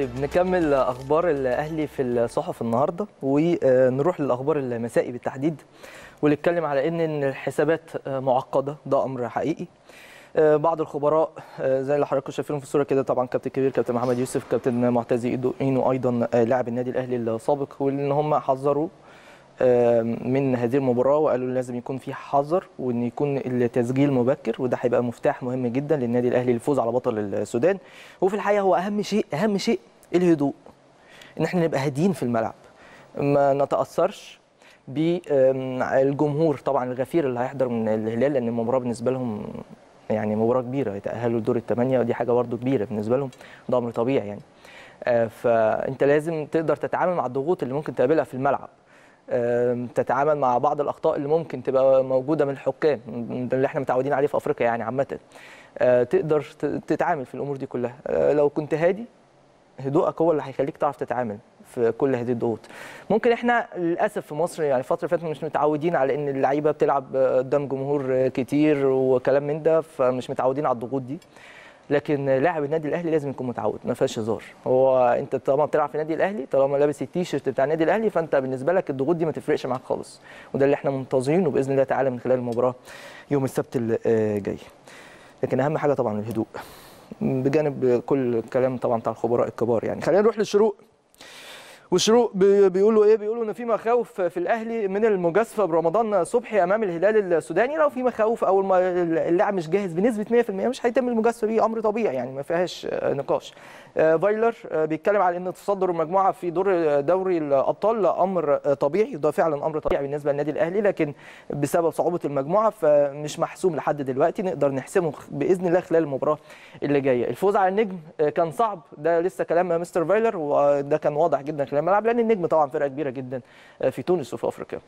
طيب نكمل أخبار الأهلي في الصحف النهارده ونروح للأخبار المسائي بالتحديد ونتكلم على إن الحسابات معقدة ده أمر حقيقي. بعض الخبراء زي اللي حضراتكم شايفينهم في الصورة كده طبعا كابتن كبير كابتن محمد يوسف كابتن معتز ايدو اينو أيضا لاعب النادي الأهلي السابق وإن هم حذروا من هذه المباراة وقالوا لازم يكون في حذر وإن يكون التسجيل مبكر وده هيبقى مفتاح مهم جدا للنادي الأهلي للفوز على بطل السودان. وفي الحقيقة هو أهم شيء أهم شيء الهدوء. إن إحنا نبقى هاديين في الملعب. ما نتأثرش بالجمهور طبعا الغفير اللي هيحضر من الهلال لأن المباراة بالنسبة لهم يعني مباراة كبيرة يتاهلوا لدور الثمانيه ودي حاجة برده كبيرة بالنسبة لهم ده أمر طبيعي يعني. آه، فأنت لازم تقدر تتعامل مع الضغوط اللي ممكن تقابلها في الملعب. تتعامل مع بعض الأخطاء اللي ممكن تبقى موجودة من الحكام اللي إحنا متعودين عليه في أفريقيا يعني عامة. آه، تقدر تتعامل في الأمور دي كلها. آه، لو كنت هادي هدوءك هو اللي هيخليك تعرف تتعامل في كل هذه الضغوط. ممكن إحنا للأسف في مصر يعني الفترة اللي فاتت مش متعودين على إن اللعيبة بتلعب قدام جمهور كتير وكلام من ده فمش متعودين على الضغوط دي. لكن لاعب النادي الأهلي لازم يكون متعود ما فيهاش هزار. هو أنت طالما بتلعب في النادي الأهلي طالما لابس التيشيرت بتاع النادي الأهلي فأنت بالنسبة لك الضغوط دي ما تفرقش معاك خالص. وده اللي إحنا منتظرينه بإذن الله تعالى من خلال المباراة يوم السبت الجاي لكن أهم حاجة طبعا الهدوء بجانب كل الكلام طبعا بتاع الخبراء الكبار يعني. خلينا نروح للشروق. والشروق بي- بيقولوا إيه؟ بيقولوا إن في مخاوف في الأهلي من المجازفة برمضان صبحي أمام الهلال السوداني. لو في مخاوف أو اللاعب مش جاهز بنسبة 100% مش هيتم المجازفة بيه أمر طبيعي يعني ما فيهاش نقاش. فايلر آه، بيتكلم على إن تصدر المجموعة في دور دوري الأبطال أمر آه، طبيعي. وده فعلا أمر طبيعي بالنسبة للنادي الأهلي لكن بسبب صعوبة المجموعة فمش محسوم لحد دلوقتي. نقدر نحسمه بإذن الله خلال المباراة اللي جاية. الفوز على النجم آه، كان صعب. ده لسه كلام مستر فايلر وده كان واضح جدا خلال الملعب لأن النجم طبعا فرقة كبيرة جدا آه، في تونس وفي أفريقيا.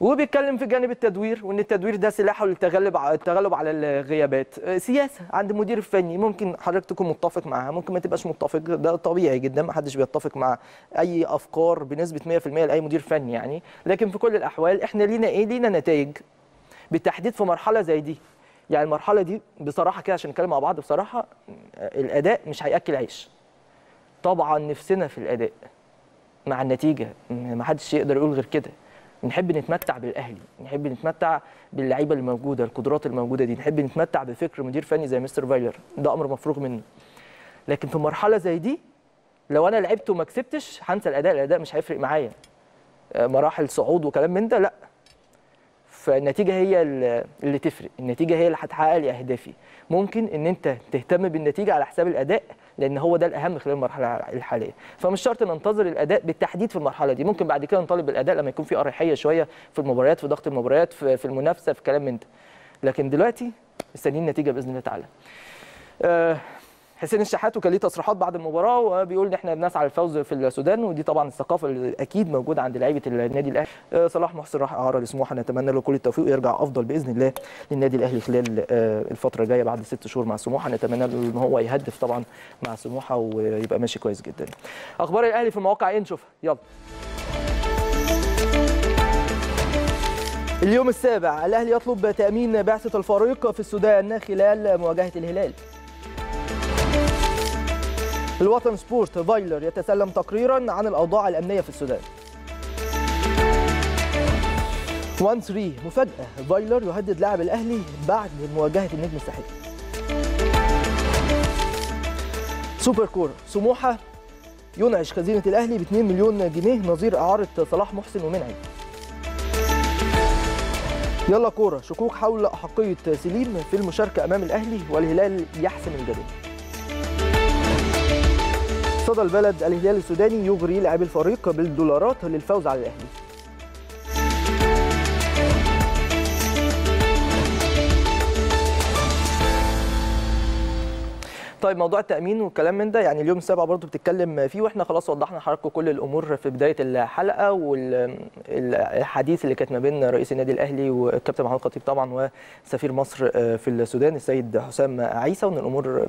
وبيتكلم في جانب التدوير وإن التدوير ده سلاحه للتغلب التغلب على الغيابات. آه، سياسة. عند المدير الفني ممكن حضرتك تكون متفق معاها ممكن ما تبقاش متفق ده طبيعي جدا ما حدش بيتفق مع أي أفكار بنسبة 100% لأي مدير فني يعني. لكن في كل الأحوال إحنا لينا إيه؟ لينا نتائج بالتحديد في مرحلة زي دي. يعني المرحلة دي بصراحة كده عشان نتكلم مع بعض بصراحة الأداء مش هيأكل عيش. طبعا نفسنا في الأداء. مع النتيجة ما حدش يقدر يقول غير كده. نحب نتمتع بالأهلي نحب نتمتع باللعيبة الموجوده القدرات الموجوده دي نحب نتمتع بفكر مدير فني زي مستر فايلر. ده أمر مفروغ منه. لكن في مرحلة زي دي لو أنا لعبت وما كسبتش هنسى الأداء الأداء مش هيفرق معايا. آه، مراحل صعود وكلام من ده لأ. فالنتيجة هي ال- اللي تفرق. النتيجة هي اللي هتحقق لي أهدافي. ممكن إن أنت تهتم بالنتيجة على حساب الأداء لأن هو ده الأهم خلال المرحلة الحالية. فمش شرط ننتظر الأداء بالتحديد في المرحلة دي. ممكن بعد كده نطالب بالأداء لما يكون في أريحية شوية في المباريات في ضغط المباريات في, في المنافسة في كلام من ده. لكن دلوقتي مستنيين النتيجة بإذن الله تعالى. آه، حسين الشحات وكان ليه تصريحات بعد المباراة وبيقول إن إحنا بنسعى للفوز في السودان ودي طبعا الثقافة اللي أكيد موجودة عند لعيبة النادي الأهلي. آه، صلاح محسن راح اعاره لسموحه نتمنى له كل التوفيق ويرجع أفضل بإذن الله للنادي الأهلي خلال آه، الفترة الجاية بعد ست شهور مع سموحة. نتمنى له إن هو يهدف طبعا مع سموحة ويبقى ماشي كويس جدا. أخبار الأهلي في المواقع إيه؟ نشوفها. يلا. اليوم السابع الأهلي يطلب تأمين بعثة الفريق في السودان خلال مواجهة الهلال. الوطن سبورت فايلر يتسلم تقريرا عن الأوضاع الأمنية في السودان. 1 3 مفاجأة فايلر يهدد لاعب الأهلي بعد مواجهة النجم الساحلي. سوبر كورة سموحة ينعش خزينة الأهلي ب 2 مليون جنيه نظير إعارة صلاح محسن ومنعم يلا كورة شكوك حول احقيه سليم في المشاركة أمام الأهلي والهلال يحسم الجدل. صدى البلد الهلال السوداني يغري لاعبي الفريق بالدولارات للفوز على الأهلي. طيب موضوع التأمين والكلام من ده يعني اليوم السابع برضو بتتكلم فيه وإحنا خلاص وضحنا لحضراتكم كل الأمور في بداية الحلقة والحديث اللي كانت ما بين رئيس النادي الأهلي والكابتن محمود خطيب طبعا وسفير مصر في السودان السيد حسام عيسى وإن الأمور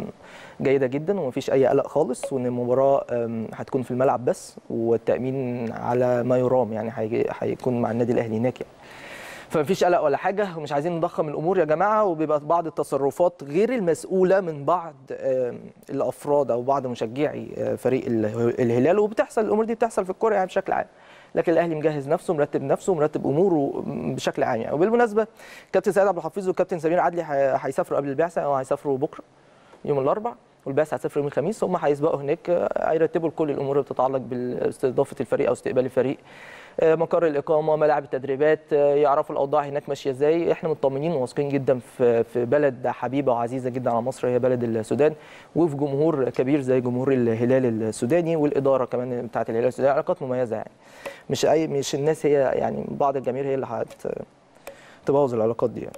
جيدة جدا ومفيش أي قلق خالص وإن المباراة هتكون في الملعب بس والتأمين على ما يرام يعني هيكون مع النادي الأهلي هناك يعني. فمفيش قلق ولا حاجة ومش عايزين نضخم الأمور يا جماعة وبيبقى بعض التصرفات غير المسؤولة من بعض الأفراد أو بعض مشجعي آه، فريق اله- الهلال وبتحصل الأمور دي بتحصل في الكورة يعني بشكل عام. لكن الأهلي مجهز نفسه مرتب نفسه مرتب أموره بشكل عام يعني. وبالمناسبة كابتن سيد عبد الحفيظ والكابتن سمير عدلي هي- هيسافروا قبل البعثة أو هيسافروا بكرة يوم الأربع. والبعثة هتسافر يوم الخميس هم هيسبقوا هناك آه، هيرتبوا كل الأمور اللي بتتعلق باستضافة الفريق أو استقبال الفريق. مقر الإقامة ملاعب التدريبات آه، يعرفوا الأوضاع هناك ماشية إزاي. إحنا مطمنين وواثقين جدا في في بلد حبيبة وعزيزة جدا على مصر هي بلد السودان وفي جمهور كبير زي جمهور الهلال السوداني والإدارة كمان بتاعه الهلال السوداني علاقات مميزة يعني. مش أي مش الناس هي يعني بعض الجماهير هي اللي هت تبوظ العلاقات دي يعني.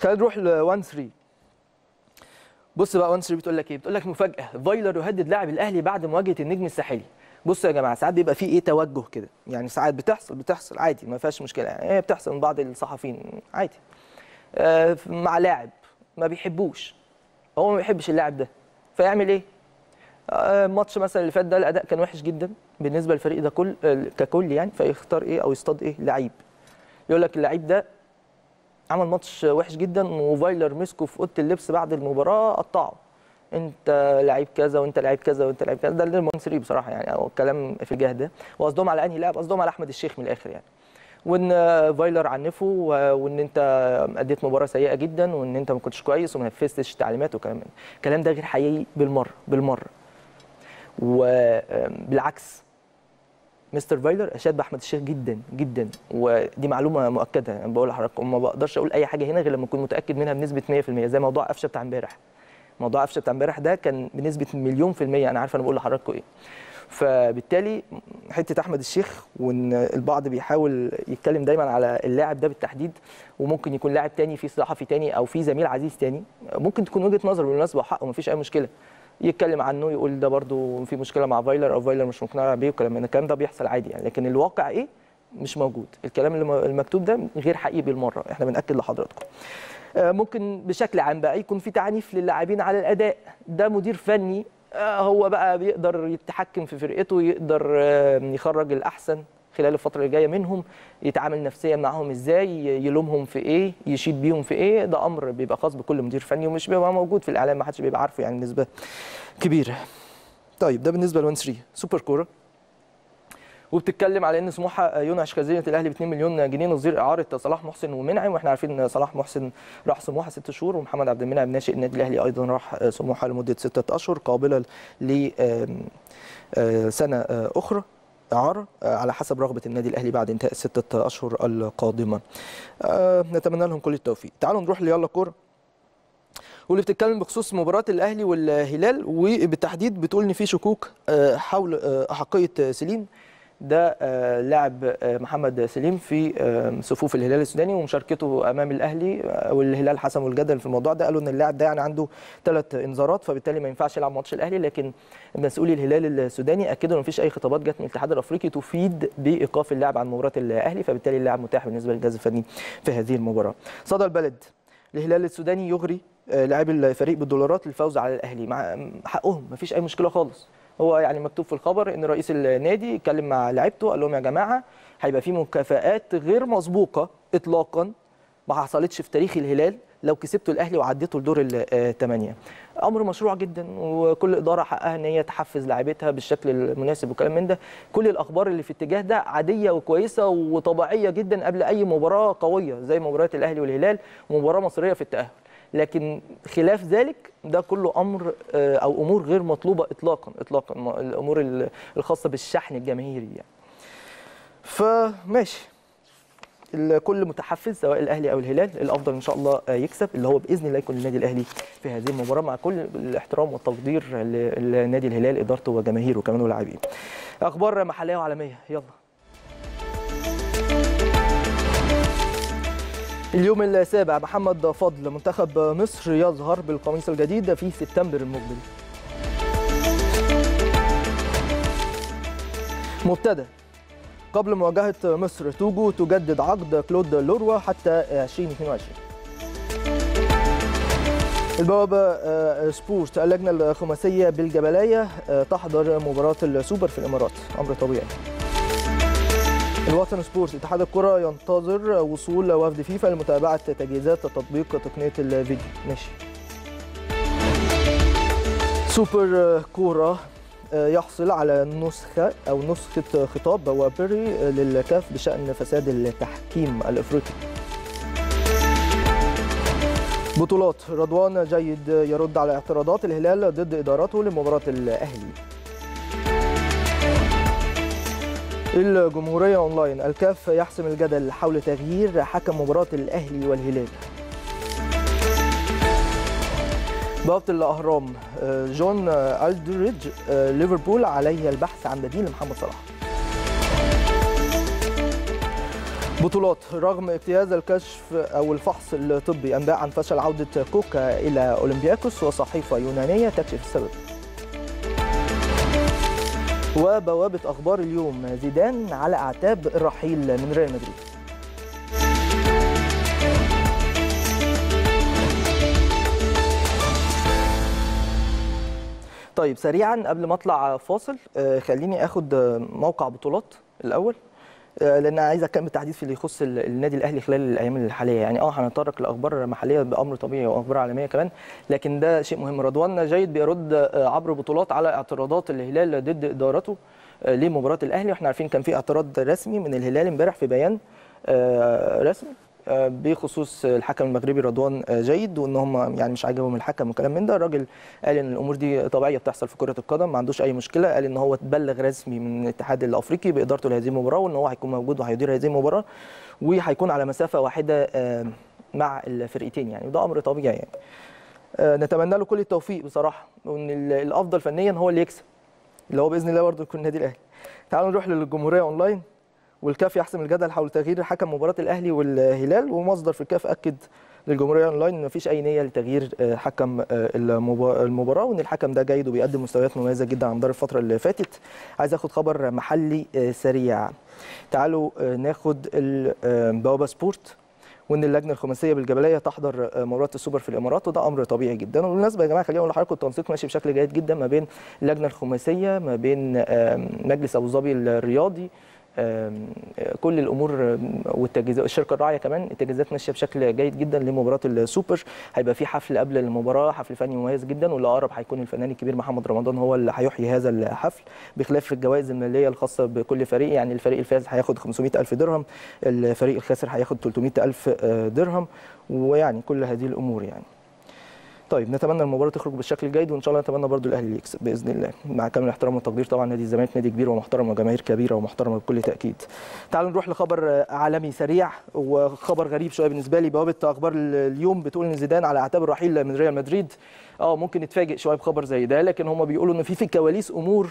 خلينا نروح ل 1 3 بص بقى 1 3 بتقول لك إيه؟ بتقول لك مفاجأة. فايلر يهدد لاعب الأهلي بعد مواجهة النجم الساحلي. بصوا يا جماعة ساعات بيبقى في إيه توجه كده؟ يعني ساعات بتحصل بتحصل عادي ما فيهاش مشكلة. يعني هي بتحصل من بعض الصحفيين عادي. آه مع لاعب ما بيحبوش. هو ما بيحبش اللاعب ده. فيعمل إيه؟ آه، الماتش مثلا اللي فات ده الأداء كان وحش جدا بالنسبة للفريق ده كل آه، ككل يعني فيختار إيه أو يصطاد إيه لعيب. يقول لك اللعيب ده عمل ماتش وحش جدا وفايلر مسكه في أوضة اللبس بعد المباراة قطعه. انت لعيب كذا وانت لعيب كذا وانت لعيب كذا. ده اللي بصراحة يعني أو الكلام في الجهة ده. وقصدهم على أنهي لاعب؟ قصدهم على أحمد الشيخ من الآخر يعني. وإن فايلر عنفه وإن أنت أديت مباراة سيئة جدا وإن أنت ما كنتش كويس وما نفذتش التعليمات من ده. الكلام ده غير حقيقي بالمرة بالمرة. وبالعكس مستر فايلر أشاد بأحمد الشيخ جدا جدا. ودي معلومة مؤكدة أنا بقول لحضراتكم ما بقدرش أقول أي حاجة هنا غير لما أكون متأكد منها بنسبة 100% زي موضوع قفشة بتاع امبارح. موضوع قفشه بتاع امبارح ده كان بنسبه مليون في المية. أنا عارف أنا بقول لحضراتكم إيه. فبالتالي حتة أحمد الشيخ وإن البعض بيحاول يتكلم دايما على اللاعب ده بالتحديد وممكن يكون لاعب تاني في صحفي تاني أو في زميل عزيز تاني ممكن تكون وجهة نظر بالمناسبة وحقه مفيش أي مشكلة. يتكلم عنه يقول ده برضو في مشكلة مع فايلر أو فايلر مش مقتنع بيه وكلام من الكلام ده بيحصل عادي يعني لكن الواقع إيه؟ مش موجود. الكلام اللي المكتوب ده غير حقيقي بالمرة. إحنا بنأكد لحضراتكم. ممكن بشكل عام بقى يكون في تعنيف للاعبين على الأداء. ده مدير فني آه، هو بقى بيقدر يتحكم في فرقته يقدر آه، يخرج الأحسن خلال الفترة اللي جاية منهم يتعامل نفسيا معاهم إزاي يلومهم في إيه يشيد بيهم في إيه. ده أمر بيبقى خاص بكل مدير فني ومش بيبقى موجود في الإعلام ما حدش بيبقى عارفه يعني نسبة كبيرة. طيب ده بالنسبة ل 1 3 سوبر كورة. وبتتكلم على إن سموحة ينعش خزينه الأهلي ب 2 مليون جنيه نظير إعارة صلاح محسن ومنعم وإحنا عارفين إن صلاح محسن راح سموحة ست شهور ومحمد عبد المنعم ناشئ النادي الأهلي أيضا راح سموحة لمدة ستة أشهر قابله ل سنة أخرى إعارة على حسب رغبة النادي الأهلي بعد انتهاء السته أشهر القادمة. نتمنى لهم كل التوفيق. تعالوا نروح ليلا كورة. واللي بتتكلم بخصوص مباراة الأهلي والهلال وبالتحديد بتقول إن في شكوك حول أحقية سليم ده لاعب محمد سليم في صفوف الهلال السوداني ومشاركته أمام الأهلي والهلال حسموا الجدل في الموضوع ده. قالوا إن اللاعب ده يعني عنده ثلاث انذارات فبالتالي ما ينفعش يلعب ماتش الأهلي لكن مسؤولي الهلال السوداني أكدوا إن مفيش أي خطابات جت من الاتحاد الأفريقي تفيد بإيقاف اللاعب عن مباراة الأهلي فبالتالي اللاعب متاح بالنسبة للجهاز الفني في هذه المباراة. صدى البلد الهلال السوداني يغري لاعبي الفريق بالدولارات للفوز على الأهلي مع حقهم مفيش أي مشكلة خالص. هو يعني مكتوب في الخبر إن رئيس النادي اتكلم مع لعيبته قال لهم يا جماعة هيبقى في مكافآت غير مسبوقة اطلاقا ما حصلتش في تاريخ الهلال لو كسبتوا الأهلي وعديتوا لدور الثمانيه أمر مشروع جدا وكل إدارة حقها إن هي تحفز لاعبتها بالشكل المناسب وكلام من ده. كل الأخبار اللي في الاتجاه ده عادية وكويسة وطبيعية جدا قبل أي مباراة قوية زي مباراة الأهلي والهلال ومباراة مصريه في التأهل. لكن خلاف ذلك ده كله أمر أو أمور غير مطلوبة اطلاقا اطلاقا الأمور الخاصة بالشحن الجماهيري يعني. فماشي. الكل متحفز سواء الأهلي أو الهلال. الأفضل إن شاء الله يكسب اللي هو بإذن الله يكون النادي الأهلي في هذه المباراة مع كل الاحترام والتقدير لنادي الهلال إدارته وجماهيره كمان ولاعبين أخبار محلية وعالمية. يلا. اليوم السابع محمد فضل منتخب مصر يظهر بالقميص الجديد في سبتمبر المقبل. مبتدأ. قبل مواجهة مصر توجو تجدد عقد كلود لوروا حتى 2022 البوابة سبورت اللجنة الخماسية بالجبلاية تحضر مباراة السوبر في الإمارات. أمر طبيعي. الوطن سبورت اتحاد الكرة ينتظر وصول وفد فيفا لمتابعة تجهيزات تطبيق تقنية الفيديو. ماشي. سوبر كورة يحصل على نسخة أو نسخة خطاب بوابري للكاف بشأن فساد التحكيم الإفريقي. بطولات رضوان جيد يرد على اعتراضات الهلال ضد إدارته لمباراة الأهلي. الجمهورية أونلاين. الكاف يحسم الجدل حول تغيير حكم مباراة الأهلي والهلال. بوابة الأهرام جون ألدريدج ليفربول عليه البحث عن بديل لمحمد صلاح. بطولات رغم اجتياز الكشف أو الفحص الطبي أنباء عن فشل عودة كوكا إلى أولمبياكوس وصحيفة يونانية تكشف السبب. وبوابة أخبار اليوم زيدان على أعتاب الرحيل من ريال مدريد. طيب سريعا قبل ما أطلع فاصل خليني آخد موقع بطولات الأول. لأن عايز أتكلم بالتحديد في اللي يخص النادي الأهلي خلال الأيام الحالية. يعني آه هنتطرق لأخبار محلية بأمر طبيعي وأخبار عالمية كمان لكن ده شيء مهم. رضوان جيد بيرد عبر بطولات على اعتراضات الهلال ضد إدارته لمباراة الأهلي. وإحنا عارفين كان في اعتراض رسمي من الهلال امبارح في بيان رسمي. بخصوص الحكم المغربي رضوان جيد وإن هم يعني مش عاجبهم الحكم وكلام من ده. الراجل قال إن الأمور دي طبيعية بتحصل في كرة القدم ما عندوش أي مشكلة. قال إن هو اتبلغ رسمي من الاتحاد الأفريقي بإدارته لهذه المباراة وإن هو هيكون موجود وهيدير هذه المباراة وهيكون على مسافة واحدة مع الفرقتين يعني وده أمر طبيعي يعني. نتمنى له كل التوفيق بصراحة وإن الأفضل فنيا هو اللي يكسب اللي هو بإذن الله برضه يكون النادي الأهلي. تعالوا نروح للجمهورية أونلاين. والكاف يحسم الجدل حول تغيير حكم مباراة الأهلي والهلال ومصدر في الكاف أكد للجمهورية أونلاين إن مفيش أي نية لتغيير حكم المباراة وإن الحكم ده جيد وبيقدم مستويات مميزة جدا على مدار الفترة اللي فاتت. عايز آخد خبر محلي سريع. تعالوا ناخد البوابه سبورت وإن اللجنة الخماسية بالجبلاية تحضر مباراة السوبر في الإمارات وده أمر طبيعي جدا. وبالمناسبة يا جماعة خليني أقول لحضراتكم التنسيق ماشي بشكل جيد جدا ما بين اللجنة الخماسية ما بين مجلس أبو ظبي الرياضي آه، كل الأمور والتجهيزات الشركة الراعية كمان التجهيزات ماشية بشكل جيد جدا لمباراة السوبر. هيبقى في حفل قبل المباراة حفل فني مميز جدا واللي اقرب هيكون الفنان الكبير محمد رمضان هو اللي هيحيي هذا الحفل بخلاف الجوائز المالية الخاصة بكل فريق. يعني الفريق الفائز هياخد 500 ألف درهم الفريق الخاسر هياخد 300 ألف آه، درهم ويعني كل هذه الأمور يعني. طيب نتمنى المباراة تخرج بالشكل الجيد وإن شاء الله نتمنى برضو الأهلي يكسب بإذن الله. مع كامل الاحترام والتقدير طبعا نادي الزمالك نادي كبير ومحترم وجماهير كبيرة ومحترمة بكل تأكيد. تعالوا نروح لخبر عالمي سريع وخبر غريب شوية بالنسبة لي. بوابة أخبار اليوم بتقول إن زيدان على اعتاب الرحيل من ريال مدريد. آه ممكن نتفاجئ شوية بخبر زي ده لكن هم بيقولوا إن في في الكواليس أمور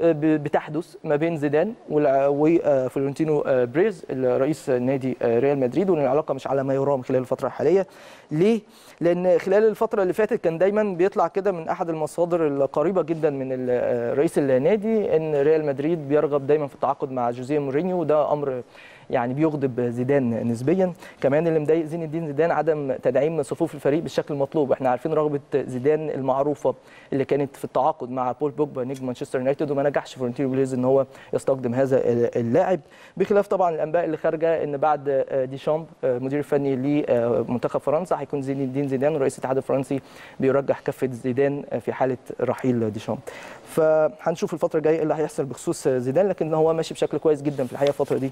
بتحدث ما بين زيدان وفلورنتينو آه، بيريز رئيس نادي آه، ريال مدريد وإن العلاقة مش على ما يرام خلال الفترة الحالية. ليه؟ لأن خلال الفترة اللي فاتت كان دايما بيطلع كده من أحد المصادر القريبة جدا من آه، رئيس النادي إن ريال مدريد بيرغب دايما في التعاقد مع جوزيه مورينيو وده أمر يعني بيغضب زيدان نسبيا. كمان اللي مضايق زين الدين زيدان عدم تدعيم صفوف الفريق بالشكل المطلوب. إحنا عارفين رغبة زيدان المعروفة اللي كانت في التعاقد مع بول بوجبا نجم مانشستر يونايتد وما نجحش فلورنتينو بيريز إن هو يستقدم هذا اللاعب. بخلاف طبعا الأنباء اللي خارجة إن بعد ديشامب مدير الفني لمنتخب فرنسا هيكون زين الدين زيدان ورئيس الاتحاد الفرنسي بيرجح كفة زيدان في حالة رحيل ديشامب. فهنشوف الفترة الجاية إيه اللي هيحصل بخصوص زيدان لكن هو ماشي بشكل كويس جدا في الحقيقة الفترة دي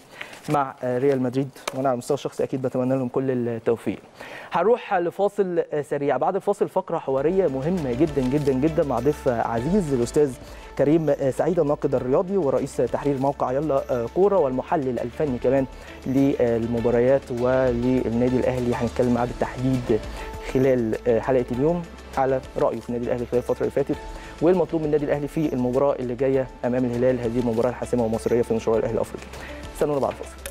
مع ريال مدريد. وأنا على المستوى الشخصي أكيد بتمنى لهم كل التوفيق. هروح لفاصل سريع. بعد الفاصل فقرة حوارية مهمة جدا جدا جدا مع ضيف عزيز الأستاذ كريم سعيد الناقد الرياضي ورئيس تحرير موقع يلا كورة والمحلل الفني كمان للمباريات وللنادي الأهلي. هنتكلم معاه بالتحديد خلال حلقة اليوم على رأيه في النادي الأهلي خلال الفترة اللي فاتت وايه المطلوب من النادي الأهلي في المباراة اللي جاية أمام الهلال. هذه المباراة الحاسمة ومصريه في مشوار الأهلي الافريقي استنونا بعد الفاصل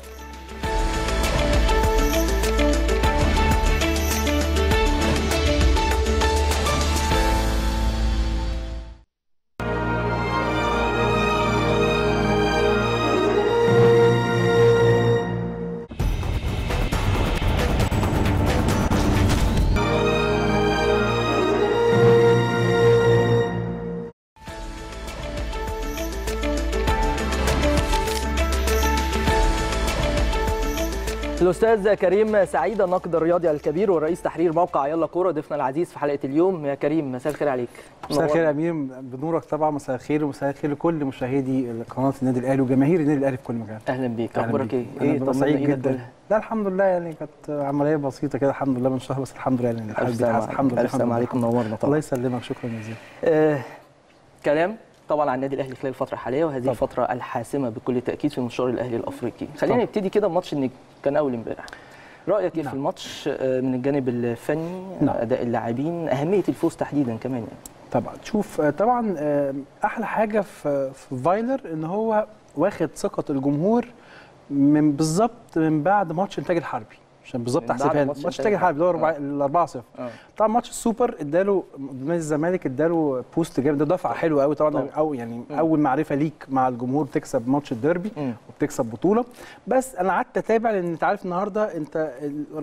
الاستاذ كريم سعيد الناقد الرياضي الكبير ورئيس تحرير موقع يلا كورة ضيفنا العزيز في حلقة اليوم. يا كريم مساء الخير عليك. مساء الخير يا أمير. بنورك طبعا مساء الخير ومساء الخير لكل مشاهدي قناه النادي الأهلي وجماهير النادي الأهلي في كل مكان. أهلا بيك. أهلاً أخبارك. إيه؟ سعيد طمنا إيدك جدا. لا الحمد لله يعني كانت عملية بسيطة كده الحمد لله من شهر بس الحمد لله يعني. الحمد لله ألف سلام الحمد عليكم لله. نورنا الله طبعا يسلمك. شكرا جزيلا. آه كلام. طبعا عن النادي الأهلي خلال الفترة الحالية وهذه طبعا. الفترة الحاسمة بكل تأكيد في مشوار الأهلي الأفريقي خلينا. نبتدي كده بماتش النجم كان اول امبارح رأيك إيه في نعم. الماتش آه، من الجانب الفني نعم. أداء اللاعبين أهمية الفوز تحديدا كمان يعني طبعا شوف آه، طبعا آه، أحلى حاجة في في فايلر إن هو واخد ثقة الجمهور من بالظبط من بعد ماتش انتاج الحربي عشان بالظبط بعد احسبها ماتش ماتش انتاج الحربي اللي هو. ال 4 0 آه طبعا ماتش السوبر اداله نادي الزمالك اداله boost جامد ده دفعة حلوة قوي طبعا طبعا. أو يعني. أول معرفة ليك مع الجمهور بتكسب ماتش الديربي. وبتكسب بطولة بس أنا قعدت أتابع لأن أنت عارف النهارده أنت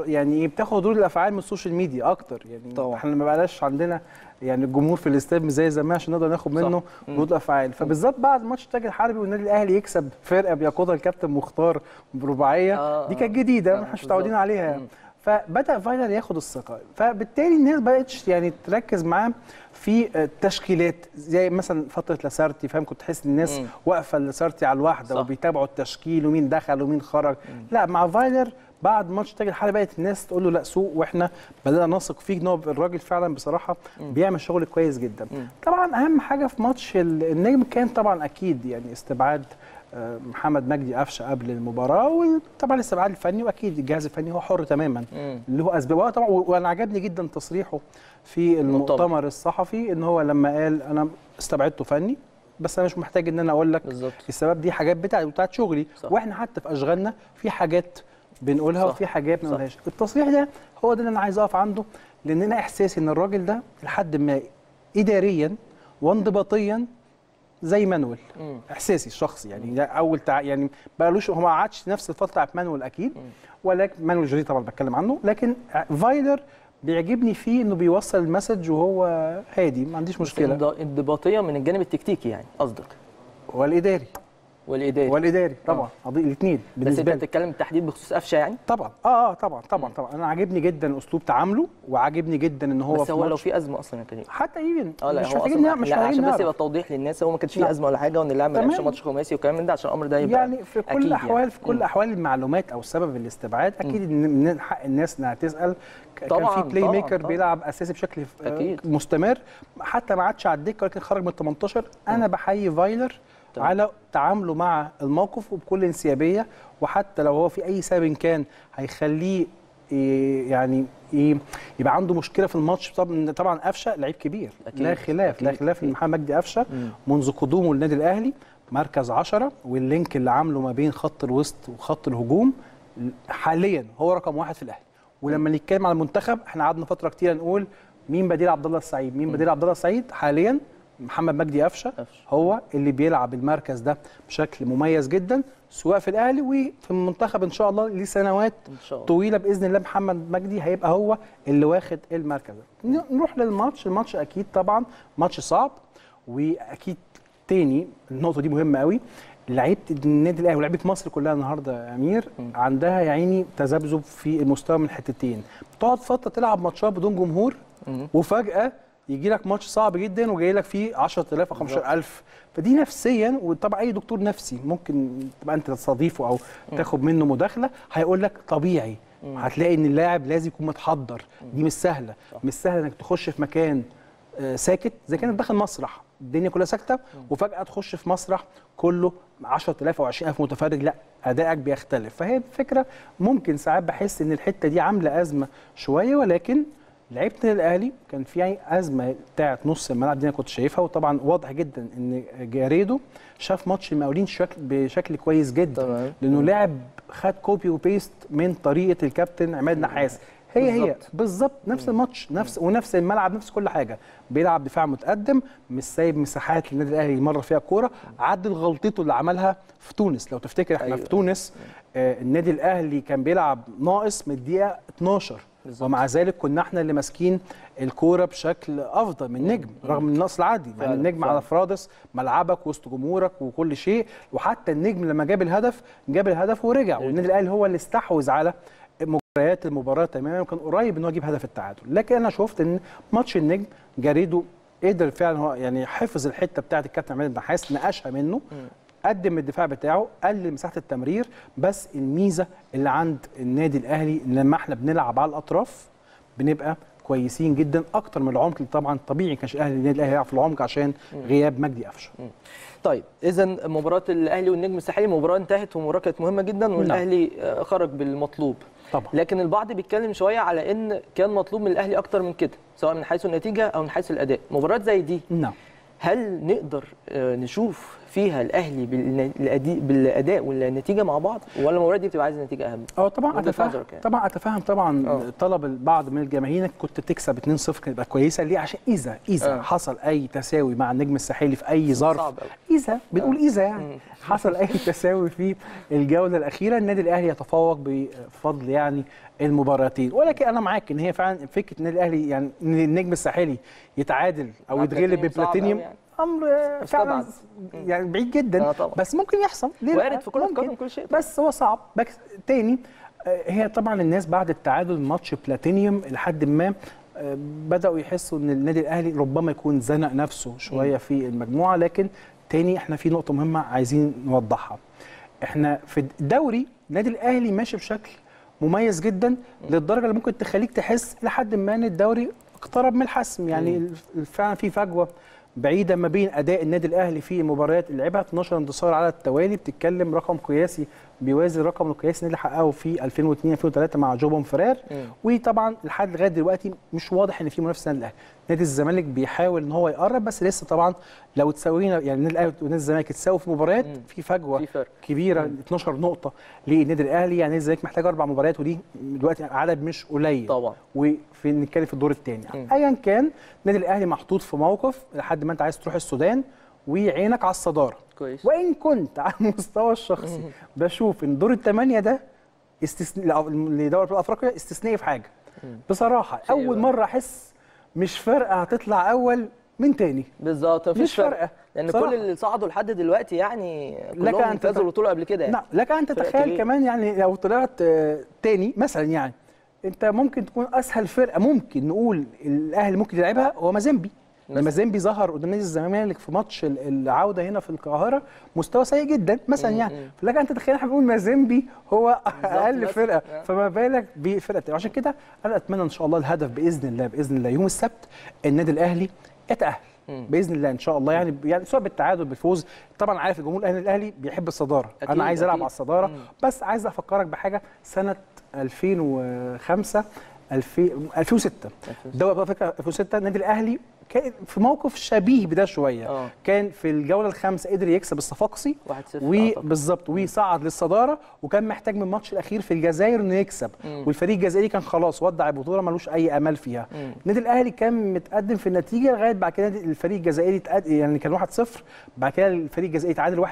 يعني إيه بتاخد ردود الأفعال من ال social media أكتر يعني طبعا. إحنا ما بقاش عندنا يعني الجمهور في الاستاد مش زي زمان عشان نقدر ناخد. منه مم. ردود أفعال فبالذات بعد ماتش انتاج الحربي والنادي الأهلي يكسب فرقة بيقودها الكابتن مختار برباعية آه، دي. كانت جديدة آه، ما احناش. متعودين عليها يعني. مم. فبدأ فايلر ياخد الثقة فبالتالي الناس بقتش يعني تركز معاه في التشكيلات زي مثلا فترة لاسارتي فاهم كنت تحس الناس مم. واقفة لاسارتي على الواحدة صح. وبيتابعوا التشكيل ومين دخل ومين خرج لا مع فايلر بعد ماتش انتاج الحربي بقت الناس تقول له لا سوق وإحنا بدأنا نثق فيك. إن هو الراجل فعلا بصراحة بيعمل شغل كويس جدا. طبعا أهم حاجة في ماتش ال- النجم كان طبعا أكيد يعني استبعاد آه، محمد مجدي قفشة قبل المباراة وطبعا الاستبعاد الفني وأكيد الجهاز الفني هو حر تماما. هو أسباب طبعا وأنا عجبني جدا تصريحه في المؤتمر الصحفي إن هو لما قال أنا استبعدته فني بس أنا مش محتاج إن أنا أقول لك بالظبط. السبب. دي حاجات بتاعت بتاعت شغلي. صح. وإحنا حتى في أشغالنا في حاجات بنقولها صح. وفي حاجات ما. بنقولهاش التصريح ده هو ده اللي أنا عايز أقف عنده لأن أنا إحساسي إن الراجل ده لحد ما اداريا وانضباطيا زي مانويل. إحساسي الشخصي يعني ده أول تع... يعني بقالوش هو ما قعدش نفس الفترة بتاعت مانويل أكيد ولكن مانويل جوزيه طبعا بتكلم عنه لكن فايلر بيعجبني فيه إنه بيوصل ال message وهو هادي ما عنديش مشكلة انض- انضباطيه من الجانب التكتيكي يعني قصدك والاداري والإداري. والإداري طبعا. الاثنين بس أنت بتتكلم بالتحديد بخصوص قفشة يعني؟ طبعا. آه آه طبعا طبعا طبعا. أنا عاجبني جدا اسلوب تعامله وعاجبني جدا إن هو بس في هو لو في أزمة أصلا يا كريم. حتى even آه لا مش هو محتاجين أصلا مش لا عشان بس. يبقى توضيح للناس هو ما كانش لا. فيه أزمة ولا حاجة وإن اللاعب ما. لعبش ماتش خماسي وكلام من ده عشان الأمر ده يبقى يعني في كل أكيد الأحوال يعني. في كل. أحوال المعلومات أو سبب الاستبعاد أكيد ان من حق الناس إنها تسأل. كان في playmaker. بيلعب أساسي بشكل آه،. مستمر. حتى ما عادش على الدكة ولكن خرج من ال 18 أنا بحيي فايلر. تمام. على تعامله مع الموقف وبكل انسيابية وحتى لو هو في أي سبب كان هيخليه يعني يبقى عنده مشكلة في الماتش طبعا طبعا قفشة لعيب كبير أكيد، لا خلاف لا أكيد، خلاف إن. محمد مجدي قفشة. منذ قدومه للنادي الأهلي مركز 10 وال link اللي عامله ما بين خط الوسط وخط الهجوم حاليا هو رقم واحد في الأهلي ولما نتكلم على المنتخب إحنا قعدنا فترة كتير نقول مين بديل عبد الله السعيد مين بديل عبد الله السعيد حاليا محمد مجدي قفشه. هو اللي بيلعب المركز ده بشكل مميز جدا سواء في الأهلي وفي المنتخب إن شاء الله لسنوات طويلة بإذن الله محمد مجدي هيبقى هو اللي واخد المركز ده نروح للماتش الماتش أكيد طبعا ماتش صعب وأكيد تاني النقطة دي مهمة قوي لعيبة النادي الأهلي ولعيبة مصر كلها النهارده يا أمير عندها يا عيني تذبذب في المستوى من حتتين بتقعد فترة تلعب ماتشات بدون جمهور. وفجأة يجي لك ماتش صعب جدا وجاي لك فيه 10000 أو 15000 فدي نفسيا وطبعا أي دكتور نفسي ممكن تبقى أنت تستضيفه أو تاخد منه مداخلة هيقول لك طبيعي. هتلاقي إن اللاعب لازم يكون متحضر. دي مش سهلة. مش سهلة إنك تخش في مكان آه، ساكت زي كانك داخل مسرح. الدنيا كلها ساكتة وفجأة تخش في مسرح كله 10000 أو 20000 متفرج لأ أدائك بيختلف. فهي الفكرة ممكن ساعات بحس إن الحتة دي عاملة أزمة شوية ولكن لعيبة النادي الأهلي كان في يعني أزمة بتاعه نص الملعب دي أنا كنت شايفها وطبعا واضح جدا إن جاريدو شاف ماتش المقاولين شكل بشكل كويس جدا تمام. لأنه لاعب خد copy و paste من طريقة الكابتن عماد نحاس. هي هي بالظبط. نفس الماتش نفس ونفس الملعب نفس كل حاجة. بيلعب دفاع متقدم مش سايب مساحات للنادي الأهلي يمر فيها الكورة. عدل غلطته اللي عملها في تونس. لو تفتكر إحنا أيوة. في تونس آه النادي الأهلي كان بيلعب ناقص من الدقيقة 12 بالظبط. ومع ذلك كنا إحنا اللي ماسكين الكورة بشكل أفضل من نجم رغم النقص العادي يعني النجم فعلا. على فرادس ملعبك وسط جمهورك وكل شيء. وحتى النجم لما جاب الهدف جاب الهدف ورجع. والنادي الأهلي هو اللي استحوذ على مجريات المباراة تماما وكان قريب إن هو يجيب هدف التعادل. لكن أنا شفت إن ماتش النجم جاريدو قدر فعلا هو يعني حفظ الحتة بتاعة الكابتن عماد النحاس نقشها منه. قدم الدفاع بتاعه قلل مساحة التمرير بس الميزة اللي عند النادي الأهلي إن لما إحنا بنلعب على الأطراف بنبقى كويسين جدا أكتر من العمق اللي طبعا طبيعي كانش الاهلي النادي الأهلي يلعب في العمق عشان غياب مجدي قفشه. طيب اذا مباراة الأهلي والنجم الساحلي مباراه انتهت ومباراة كانت مهمة جدا والأهلي آه، خرج بالمطلوب. طبعا. لكن البعض بيتكلم شوية على إن كان مطلوب من الأهلي أكتر من كده سواء من حيث النتيجة أو من حيث الأداء. مباريات زي دي نعم. هل نقدر آه، نشوف فيها الأهلي بالأداء والنتيجة مع بعض ولا المباريات دي بتبقى عايزة نتيجة أهم آه طبعا اتفهم يعني. طبعا أتفهم طبعا آه. طلب البعض من الجماهير إنك كنت تكسب 2-0 كانت تبقى كويسة ليه عشان إذا إذا آه. حصل أي تساوي مع النجم الساحلي في أي ظرف. إذا بنقول إذا يعني حصل أي تساوي في الجولة الأخيرة النادي الأهلي يتفوق بفضل يعني المباراتين ولكن أنا معاك إن هي فعلا فكرة النادي الأهلي يعني إن النجم الساحلي يتعادل أو يتغلب ببلاتينيوم يعني. أمر فعلا. يعني بعيد جدا. آه طبعا. بس ممكن يحصل. ليه؟ وارد في ممكن. القدم كل شيء. بس هو صعب. بس تاني آه، هي طبعا الناس بعد التعادل ماتش بلاتينيوم لحد ما آه، بدأوا يحسوا إن النادي الأهلي ربما يكون زنق نفسه شوية في المجموعة. لكن تاني إحنا في نقطة مهمة عايزين نوضحها. إحنا في الدوري النادي الأهلي ماشي بشكل مميز جدا للدرجة اللي ممكن تخليك تحس لحد ما إن الدوري اقترب من الحسم. يعني فعلا في فجوة. بعيده ما بين أداء النادي الأهلي في المباريات اللي لعبها. 12 انتصار على التوالي. بتتكلم رقم قياسي بيوازي الرقم القياسي اللي حققه في 2002 2003 مع جوبون فرير مم. وطبعا لحد لغاية دلوقتي مش واضح إن في منافسة للنادي الاهلي نادي الزمالك بيحاول إن هو يقرب بس لسه طبعا لو تساوينا يعني النادي الأهلي ونادي الزمالك تساوي في مباريات مم. في فجوة في فرق. كبيرة 12 نقطة للنادي الأهلي يعني الزمالك محتاج أربع مباريات ودي دلوقتي عدد مش قليل طبعا وفي نتكلم في الدور الثاني مم. ايا كان النادي الأهلي محطوط في موقف لحد ما أنت عايز تروح السودان وعينك على الصدارة. كويس. وإن كنت على المستوى الشخصي بشوف إن دور الثمانيه ده استثناء لدوري ابطال افريقيا استثنائي في حاجة. بصراحة أول. مرة أحس مش فارقة هتطلع أول من تاني. بالظبط مش مفيش فارقة. لأن بصراحة. كل اللي صعدوا لحد دلوقتي يعني كلهم تت- البطوله قبل كده يعني. نعم لك أن تتخيل. كمان يعني لو طلعت آه، تاني مثلا يعني أنت ممكن تكون أسهل فرقة ممكن نقول الأهلي ممكن يلعبها هو مازيمبي. مثلاً. مازيمبي ظهر قدام نادي الزمالك في ماتش ال- العودة هنا في القاهرة مستوى سيء جدا مثلا يعني مم. فلك أن تتخيل إحنا بنقول مازيمبي هو أقل. فرقة آه. فما بالك بفرقة تانية. عشان كده أنا أتمنى إن شاء الله الهدف بإذن الله بإذن الله يوم السبت النادي الأهلي يتأهل مم. بإذن الله إن شاء الله يعني يعني سواء بالتعادل بالفوز طبعا عارف الجمهور الأهلي الأهلي بيحب الصدارة أكيد، أنا عايز ألعب. على الصدارة مم. بس عايز أفكرك بحاجة سنة 2005 2000 2006 ده بقى فكره 2006 النادي الأهلي في موقف شبيه بده شوية. آه. كان في الجولة الخامسة قدر يكسب الصفاقسي. 1-0 أعتقد. وبالظبط وصعد للصدارة وكان محتاج من الماتش الأخير في الجزائر إنه يكسب. مم. والفريق الجزائري كان خلاص ودع البطولة ملوش أي أمل فيها. النادي الأهلي كان متقدم في النتيجة لغاية بعد كده الفريق الجزائري تقد... يعني كان 1-0 بعد كده الفريق الجزائري تعادل 1-1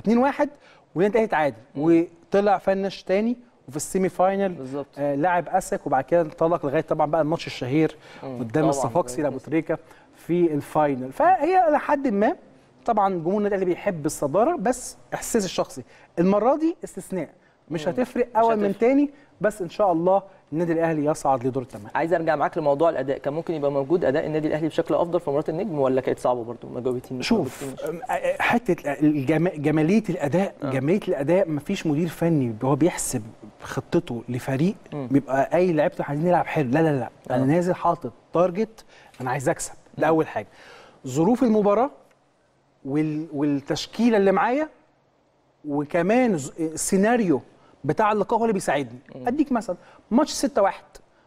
و2-1 والنادي الاهلي تعادل وطلع finish تاني وفي ال semi final بالظبط. آه لاعب أسيك وبعد كده انطلق لغاية طبعا بقى الماتش الشهير. قدام. الصفاقسي لابو تريكه في ال final فهي لحد ما طبعا جمهور النادي الأهلي بيحب الصدارة بس إحساسي الشخصي المرة دي استثناء مش هتفرق اول من. تاني بس إن شاء الله النادي الأهلي يصعد لدور الثمانيه عايز أرجع معاك لموضوع الأداء. كان ممكن يبقى موجود أداء النادي الأهلي بشكل أفضل في مباراة النجم ولا كانت صعبة برضو؟ ما جاوبتنيش شوف ما حتة جمالية الأداء جمالية الأداء مفيش مدير فني هو بيحسب خطته لفريق مم. بيبقى أي لعيبته عايزين نلعب حلو. لا لا لا. أنا آه. نازل حاطط تارجت أنا عايز أكسب. ده أول حاجة. ظروف المباراة وال... والتشكيلة اللي معايا وكمان السيناريو بتاع اللقاء هو اللي بيساعدني. أديك مثلا ماتش 6 1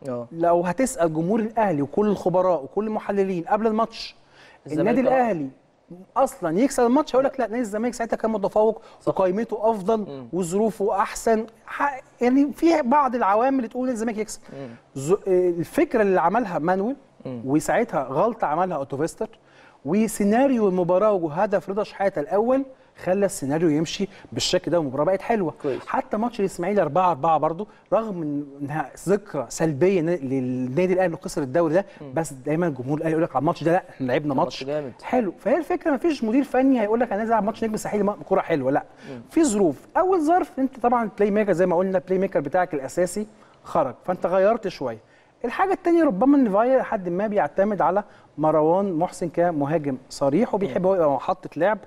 آه. لو هتسأل جمهور الأهلي وكل الخبراء وكل المحللين قبل الماتش النادي. الأهلي أصلا يكسب الماتش هيقول لك لا نادي الزمالك ساعتها كان متفوق وقائمته أفضل وظروفه أحسن. يعني في بعض العوامل اللي تقول الزمالك يكسب. الفكرة اللي عملها مانويل وساعتها غلطة عملها أوتوفيستر وسيناريو المباراة وهدف رضا شحاتة الأول خلى السيناريو يمشي بالشكل ده والمباراه بقت حلوة. كويس. حتى ماتش الإسماعيلي 4 4 برضه رغم إنها ذكرى سلبية للنادي الأهلي انه خسر الدوري ده بس دايما الجمهور الأهلي يقول لك على الماتش ده لا إحنا لعبنا ماتش جامد. حلو. فهي الفكرة ما فيش مدير فني هيقول لك أنا نازل على ماتش نجم الساحلي كوره حلوة لا. في ظروف. أول ظرف أنت طبعا ال playmaker زي ما قلنا ال playmaker بتاعك الأساسي خرج فأنت غيرت شوية. الحاجة الثانية ربما إن فايا لحد ما بيعتمد على مروان محسن كمهاجم صريح وبيحب هو يبقى محطة لعب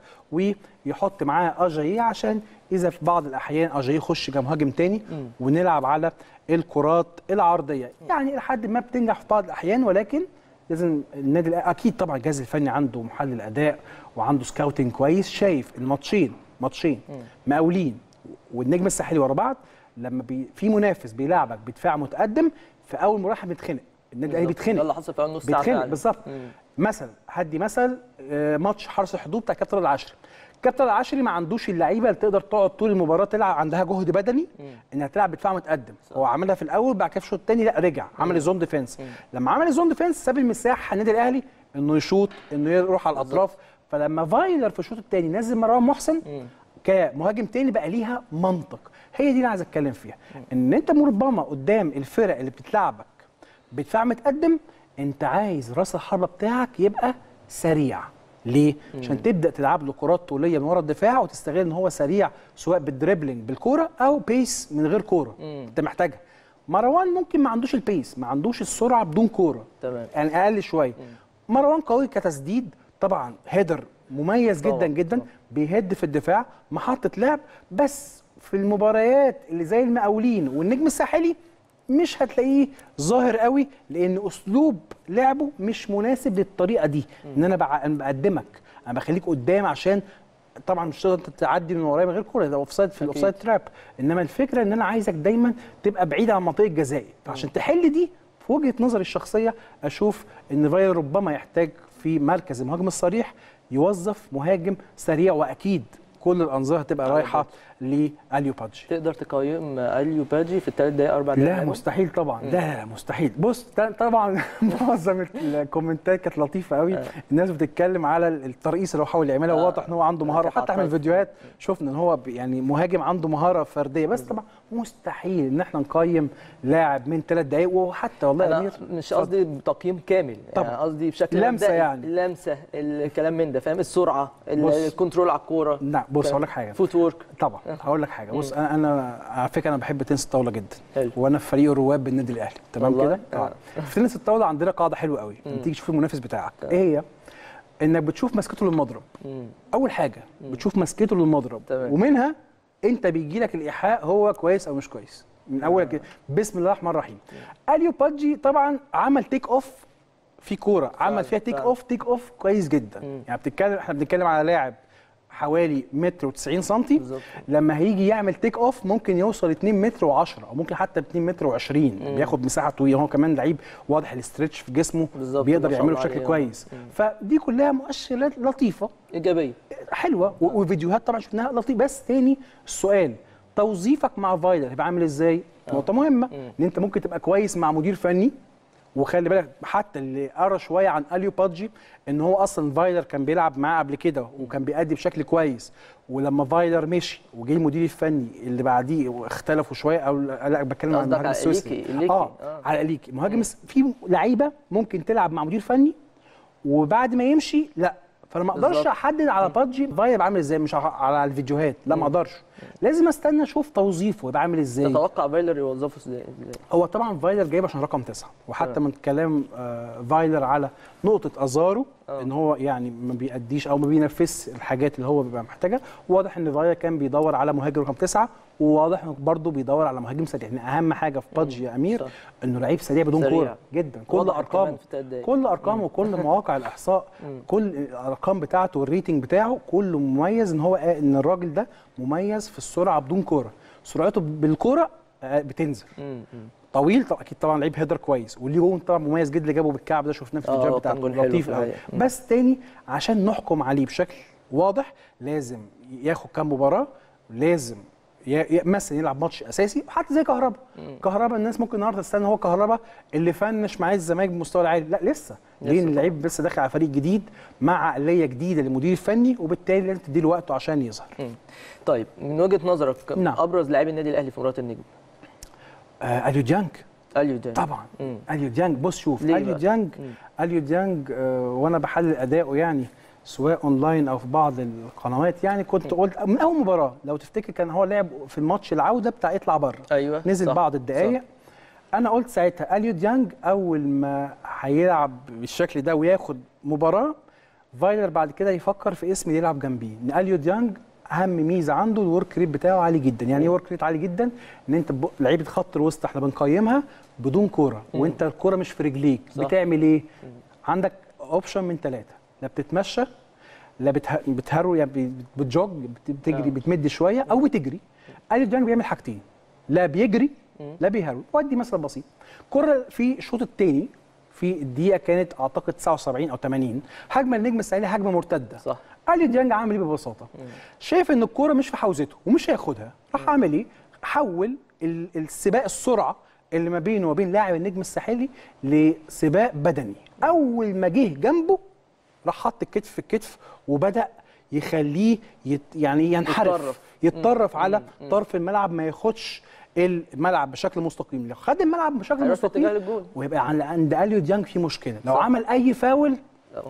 ويحط معاه اجاييه عشان إذا في بعض الأحيان اجاييه يخش كمهاجم تاني ونلعب على الكرات العرضية. يعني لحد ما بتنجح في بعض الأحيان ولكن لازم النادي أكيد طبعا الجهاز الفني عنده محلل أداء وعنده سكاوتنج كويس شايف الماتشين ماتشين مقاولين والنجم الساحلي ورا بعض لما بي في منافس بيلعبك بدفاع متقدم في أول مراحل بيتخنق. النادي الأهلي. ده بيتخنق. اللي حصل في أول نص ساعة بيتخنق. بالظبط. مثلا هدي مثل آه، ماتش حرس الحدود بتاع كابتن العشري كابتن العشري ما عندوش اللعيبة اللي تقدر تقعد طول المباراة تلعب عندها جهد بدني إنها تلعب بدفاع متقدم. هو عملها في الأول بعد كده في الشوط الثاني لا رجع عمل ال zone defense لما عمل ال zone defense ساب المساحة النادي الأهلي إنه يشوط إنه يروح على الأطراف. فلما فايلر في الشوط الثاني نزل مروان محسن كمهاجم تاني بقى ليها منطق. هي دي اللي عايز أتكلم فيها. إن أنت ربما قدام الفرق اللي بتتلعبك بدفاع متقدم أنت عايز رأس الحربة بتاعك يبقى سريع. ليه؟ عشان تبدأ تلعب له كرات طولية من ورا الدفاع وتستغل إن هو سريع سواء بال dribbling بالكورة أو pace من غير كورة. أنت محتاجها. مروان ممكن ما عندوش ال pace ما عندوش السرعة بدون كورة. تمام. يعني أقل شوية. مروان قوي كتسديد طبعا هيدر مميز طبعاً، جدا جدا طبعاً. بيهد في الدفاع محطة لعب بس في المباريات اللي زي المقاولين والنجم الساحلي مش هتلاقيه ظاهر قوي لأن أسلوب لعبه مش مناسب للطريقة دي. إن أنا بقدمك أنا بخليك قدام عشان طبعا مش تقدر تعدي من ورايا من غير كورة ده offside في ال offside trap إنما الفكرة إن أنا عايزك دايما تبقى بعيد عن منطقة الجزاء. فعشان تحل دي في وجهة نظري الشخصية أشوف إن فايلر ربما يحتاج في مركز المهاجم الصريح يوظف مهاجم سريع وأكيد كل الانظار هتبقى رايحة لاليو بادجي تقدر تقيم اليو بادجي في الثلاث دقائق أربع دقائق لا؟ مستحيل طبعا. لا لا مستحيل. بص طبعا معظم الكومنتات كانت لطيفة قوي الناس بتتكلم على الترقيص اللي هو حاول يعملها. آه. واضح إن هو عنده وحتى إحنا عطاء. الفيديوهات شفنا إن هو يعني مهاجم عنده مهارة فردية. بس طبعا مستحيل إن إحنا نقيم لاعب من ثلاث دقائق وحتى والله يا أنا أمير مش قصدي تقييم كامل. يعني قصدي بشكل لمسة. يعني. لمسة. الكلام من ده فاهم؟ السرعة ال- بص. ال control على الكورة. لا بص هقول لك حاجة. footwork طبعا. هقول لك حاجة. بص أنا أنا على فكرة أنا بحب تنس الطاولة جدا. حلو. وأنا في فريق الرواد بالنادي الأهلي. تمام؟ كده؟ آه. في تنس الطاولة عندنا قاعدة حلوة قوي. لما تيجي تشوف المنافس بتاعك. إيه هي؟ إنك بتشوف مسكته للمضرب. مم. أول حاجة بتشوف مسكته للمضرب. تمام. ومنها أنت بيجي لك الإيحاء هو كويس أو مش كويس. من أول كده بسم الله الرحمن الرحيم. أليو بادجي طبعا عمل take off في كورة. عمل فيها take. off take off كويس جدا. يعني بتتكلم إحنا بنتكلم على لاعب حوالي متر و90 سم. لما هيجي يعمل take off ممكن يوصل 2 متر و10 أو ممكن حتى 2 متر و20 بياخد مساحة طويلة. هو كمان لعيب واضح ال stretch في جسمه بالظبط، بيقدر يعمله بشكل عليه. كويس. فدي كلها مؤشرات لطيفة. إيجابية. حلوة. و- وفيديوهات طبعا شفناها لطيف بس تاني السؤال توظيفك مع فايلر هيبقى عامل إزاي؟ نقطة مهمة. إن أنت ممكن تبقى كويس مع مدير فني. وخلي بالك حتى اللي قرا شوية عن أليو بادجي إن هو أصلا فايلر كان بيلعب معاه قبل كده وكان بيأدي بشكل كويس ولما فايلر مشي وجه المدير الفني اللي بعديه واختلفوا شوية أو لا بتكلم عن المهاجم السويسري إليكي. آه آه. على إليكي مهاجم في لعيبة ممكن تلعب مع مدير فني وبعد ما يمشي لا فانا ما أقدرش. احدد على بادجي هيبقى عامل إزاي مش على الفيديوهات لا ما أقدرش. لازم استنى أشوف توظيفه يبقى عامل إزاي. تتوقع فايلر يوظفه إزاي؟ هو طبعا فايلر جايب عشان رقم تسعة وحتى من كلام آه، فايلر على نقطة أزارو آه. إن هو يعني ما بيأديش أو ما بينفذش الحاجات اللي هو بيبقى محتاجها واضح إن فايلر كان بيدور على مهاجم رقم تسعة وواضح إنه برضه بيدور على مهاجم سريع يعني أهم حاجة في بادجي يا أمير صح. إنه لعيب سريع بدون. كورة جدا كل أرقامه. كل أرقامه وكل مواقع الإحصاء كل الأرقام بتاعته وال rating بتاعه كله مميز إن هو إن الراجل ده مميز في السرعة بدون كورة سرعته بالكورة آه، بتنزل. طويل طبعا أكيد طبعا لعيب هيدر كويس والليه جون طبعا مميز جدا اللي جابه بالكعب ده شفناه في آه، الفيديوهات كان بتاعته جون حلو لطيف قوي. بس تاني عشان نحكم عليه بشكل واضح لازم ياخد كام مباراة لازم مثلا يلعب ماتش أساسي حتى زي كهربا. كهربا الناس ممكن النهارده تستنى هو كهربا اللي finish معاه الزمالك بالمستوى العالي. لا لسه. ليه؟ اللعيب لسه داخل على فريق جديد مع عقلية جديدة للمدير الفني وبالتالي لازم تديله وقته عشان يظهر. طيب من وجهة نظرك نعم. أبرز لاعبي النادي الأهلي في مباراة النجم؟ آه اليو ديانج اليو ديانج طبعا مم. اليو ديانج بص شوف اليو؟ ديانج. اليو ديانج آه وأنا بحلل اداؤه يعني سواء اونلاين أو في بعض القنوات يعني كنت قلت من أول مباراة لو تفتكر كان هو لعب في الماتش العودة بتاع اطلع بره أيوه نزل صح. بعض الدقائق أنا قلت ساعتها اليو ديانج أول ما هيلعب بالشكل ده وياخد مباراة فايلر بعد كده يفكر في اسم يلعب جنبيه إن اليو ديانج اهم ميزه عنده ال work rate بتاعه عالي جدا. يعني إيه work rate عالي جدا ان انت لعيبه خط الوسط إحنا بنقيمها بدون كوره وانت الكوره مش في رجليك. صح. بتعمل إيه؟ عندك option من ثلاثة لا بتتمشى لا بته... بتهرو يعني بت- بت jog بت- بتجري آه. بتمد شوية أو بتجري. اليو ديانج بيعمل حاجتين لا بيجري لا بيهرول وادي مثل بسيط. كرة في الشوط الثاني في الدقيقه كانت أعتقد 79 أو 80 هجمة النجم الساحلي هجمة مرتدة. صح. اليو ديانج عامل إيه ببساطة؟ شايف إن الكورة مش في حوزته ومش هياخدها. راح عامل إيه؟ حول ال- السباق السرعة اللي ما بينه وبين لاعب النجم الساحلي لسباق بدني. أول ما جه جنبه راح حط الكتف في الكتف وبدأ يخليه يت يعني ينحرف. يتطرف. يتطرف على طرف الملعب ما ياخدش الملعب بشكل مستقيم. لو خد الملعب بشكل مستقيم. ويبقى عند- أليو ديانج في مشكلة. لو صح. عمل أي فاول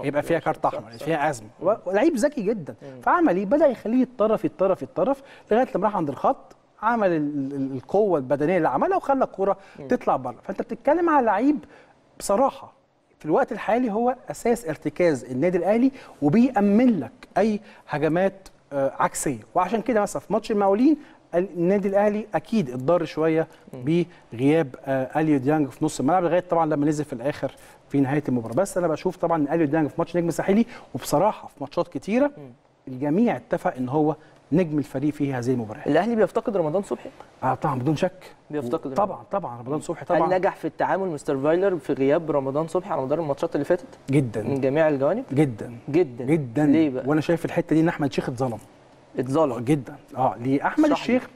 يبقى فيها كارت أحمر. فيها أزمة. ولعيب ذكي جدا. فعمل إيه؟ بدأ يخليه يتطرف يتطرف يتطرف لغاية لما راح عند الخط عمل ال- ال- القوة البدنية اللي عملها وخلى الكورة تطلع بره. فأنت بتتكلم على لعيب بصراحة في الوقت الحالي هو أساس ارتكاز النادي الأهلي وبيأمن لك أي هجمات آه، عكسية. وعشان كده مثلا في ماتش المقاولين النادي الأهلي أكيد اتضر شوية بغياب آه، اليو ديانج في نص الملعب لغاية طبعا لما نزل في الآخر في نهاية المباراة. بس أنا بشوف طبعا إن اليو ديانج في ماتش نجم الساحلي وبصراحة في ماتشات كتيرة الجميع اتفق إن هو نجم الفريق في هذه المباراة. الأهلي بيفتقد رمضان صبحي؟ آه طبعا بدون شك. بيفتقد طبعا طبعا رمضان صبحي هل طبعا نجح في التعامل مستر فايلر في غياب رمضان صبحي على مدار الماتشات اللي فاتت؟ جدا. من جميع الجوانب؟ جدا. جدا. جدا. ليه بقى؟ وأنا شايف الحتة دي إن أحمد شيخ اتظلم. اتظلم جدا. آه لأحمد اشرح لي. الشيخ.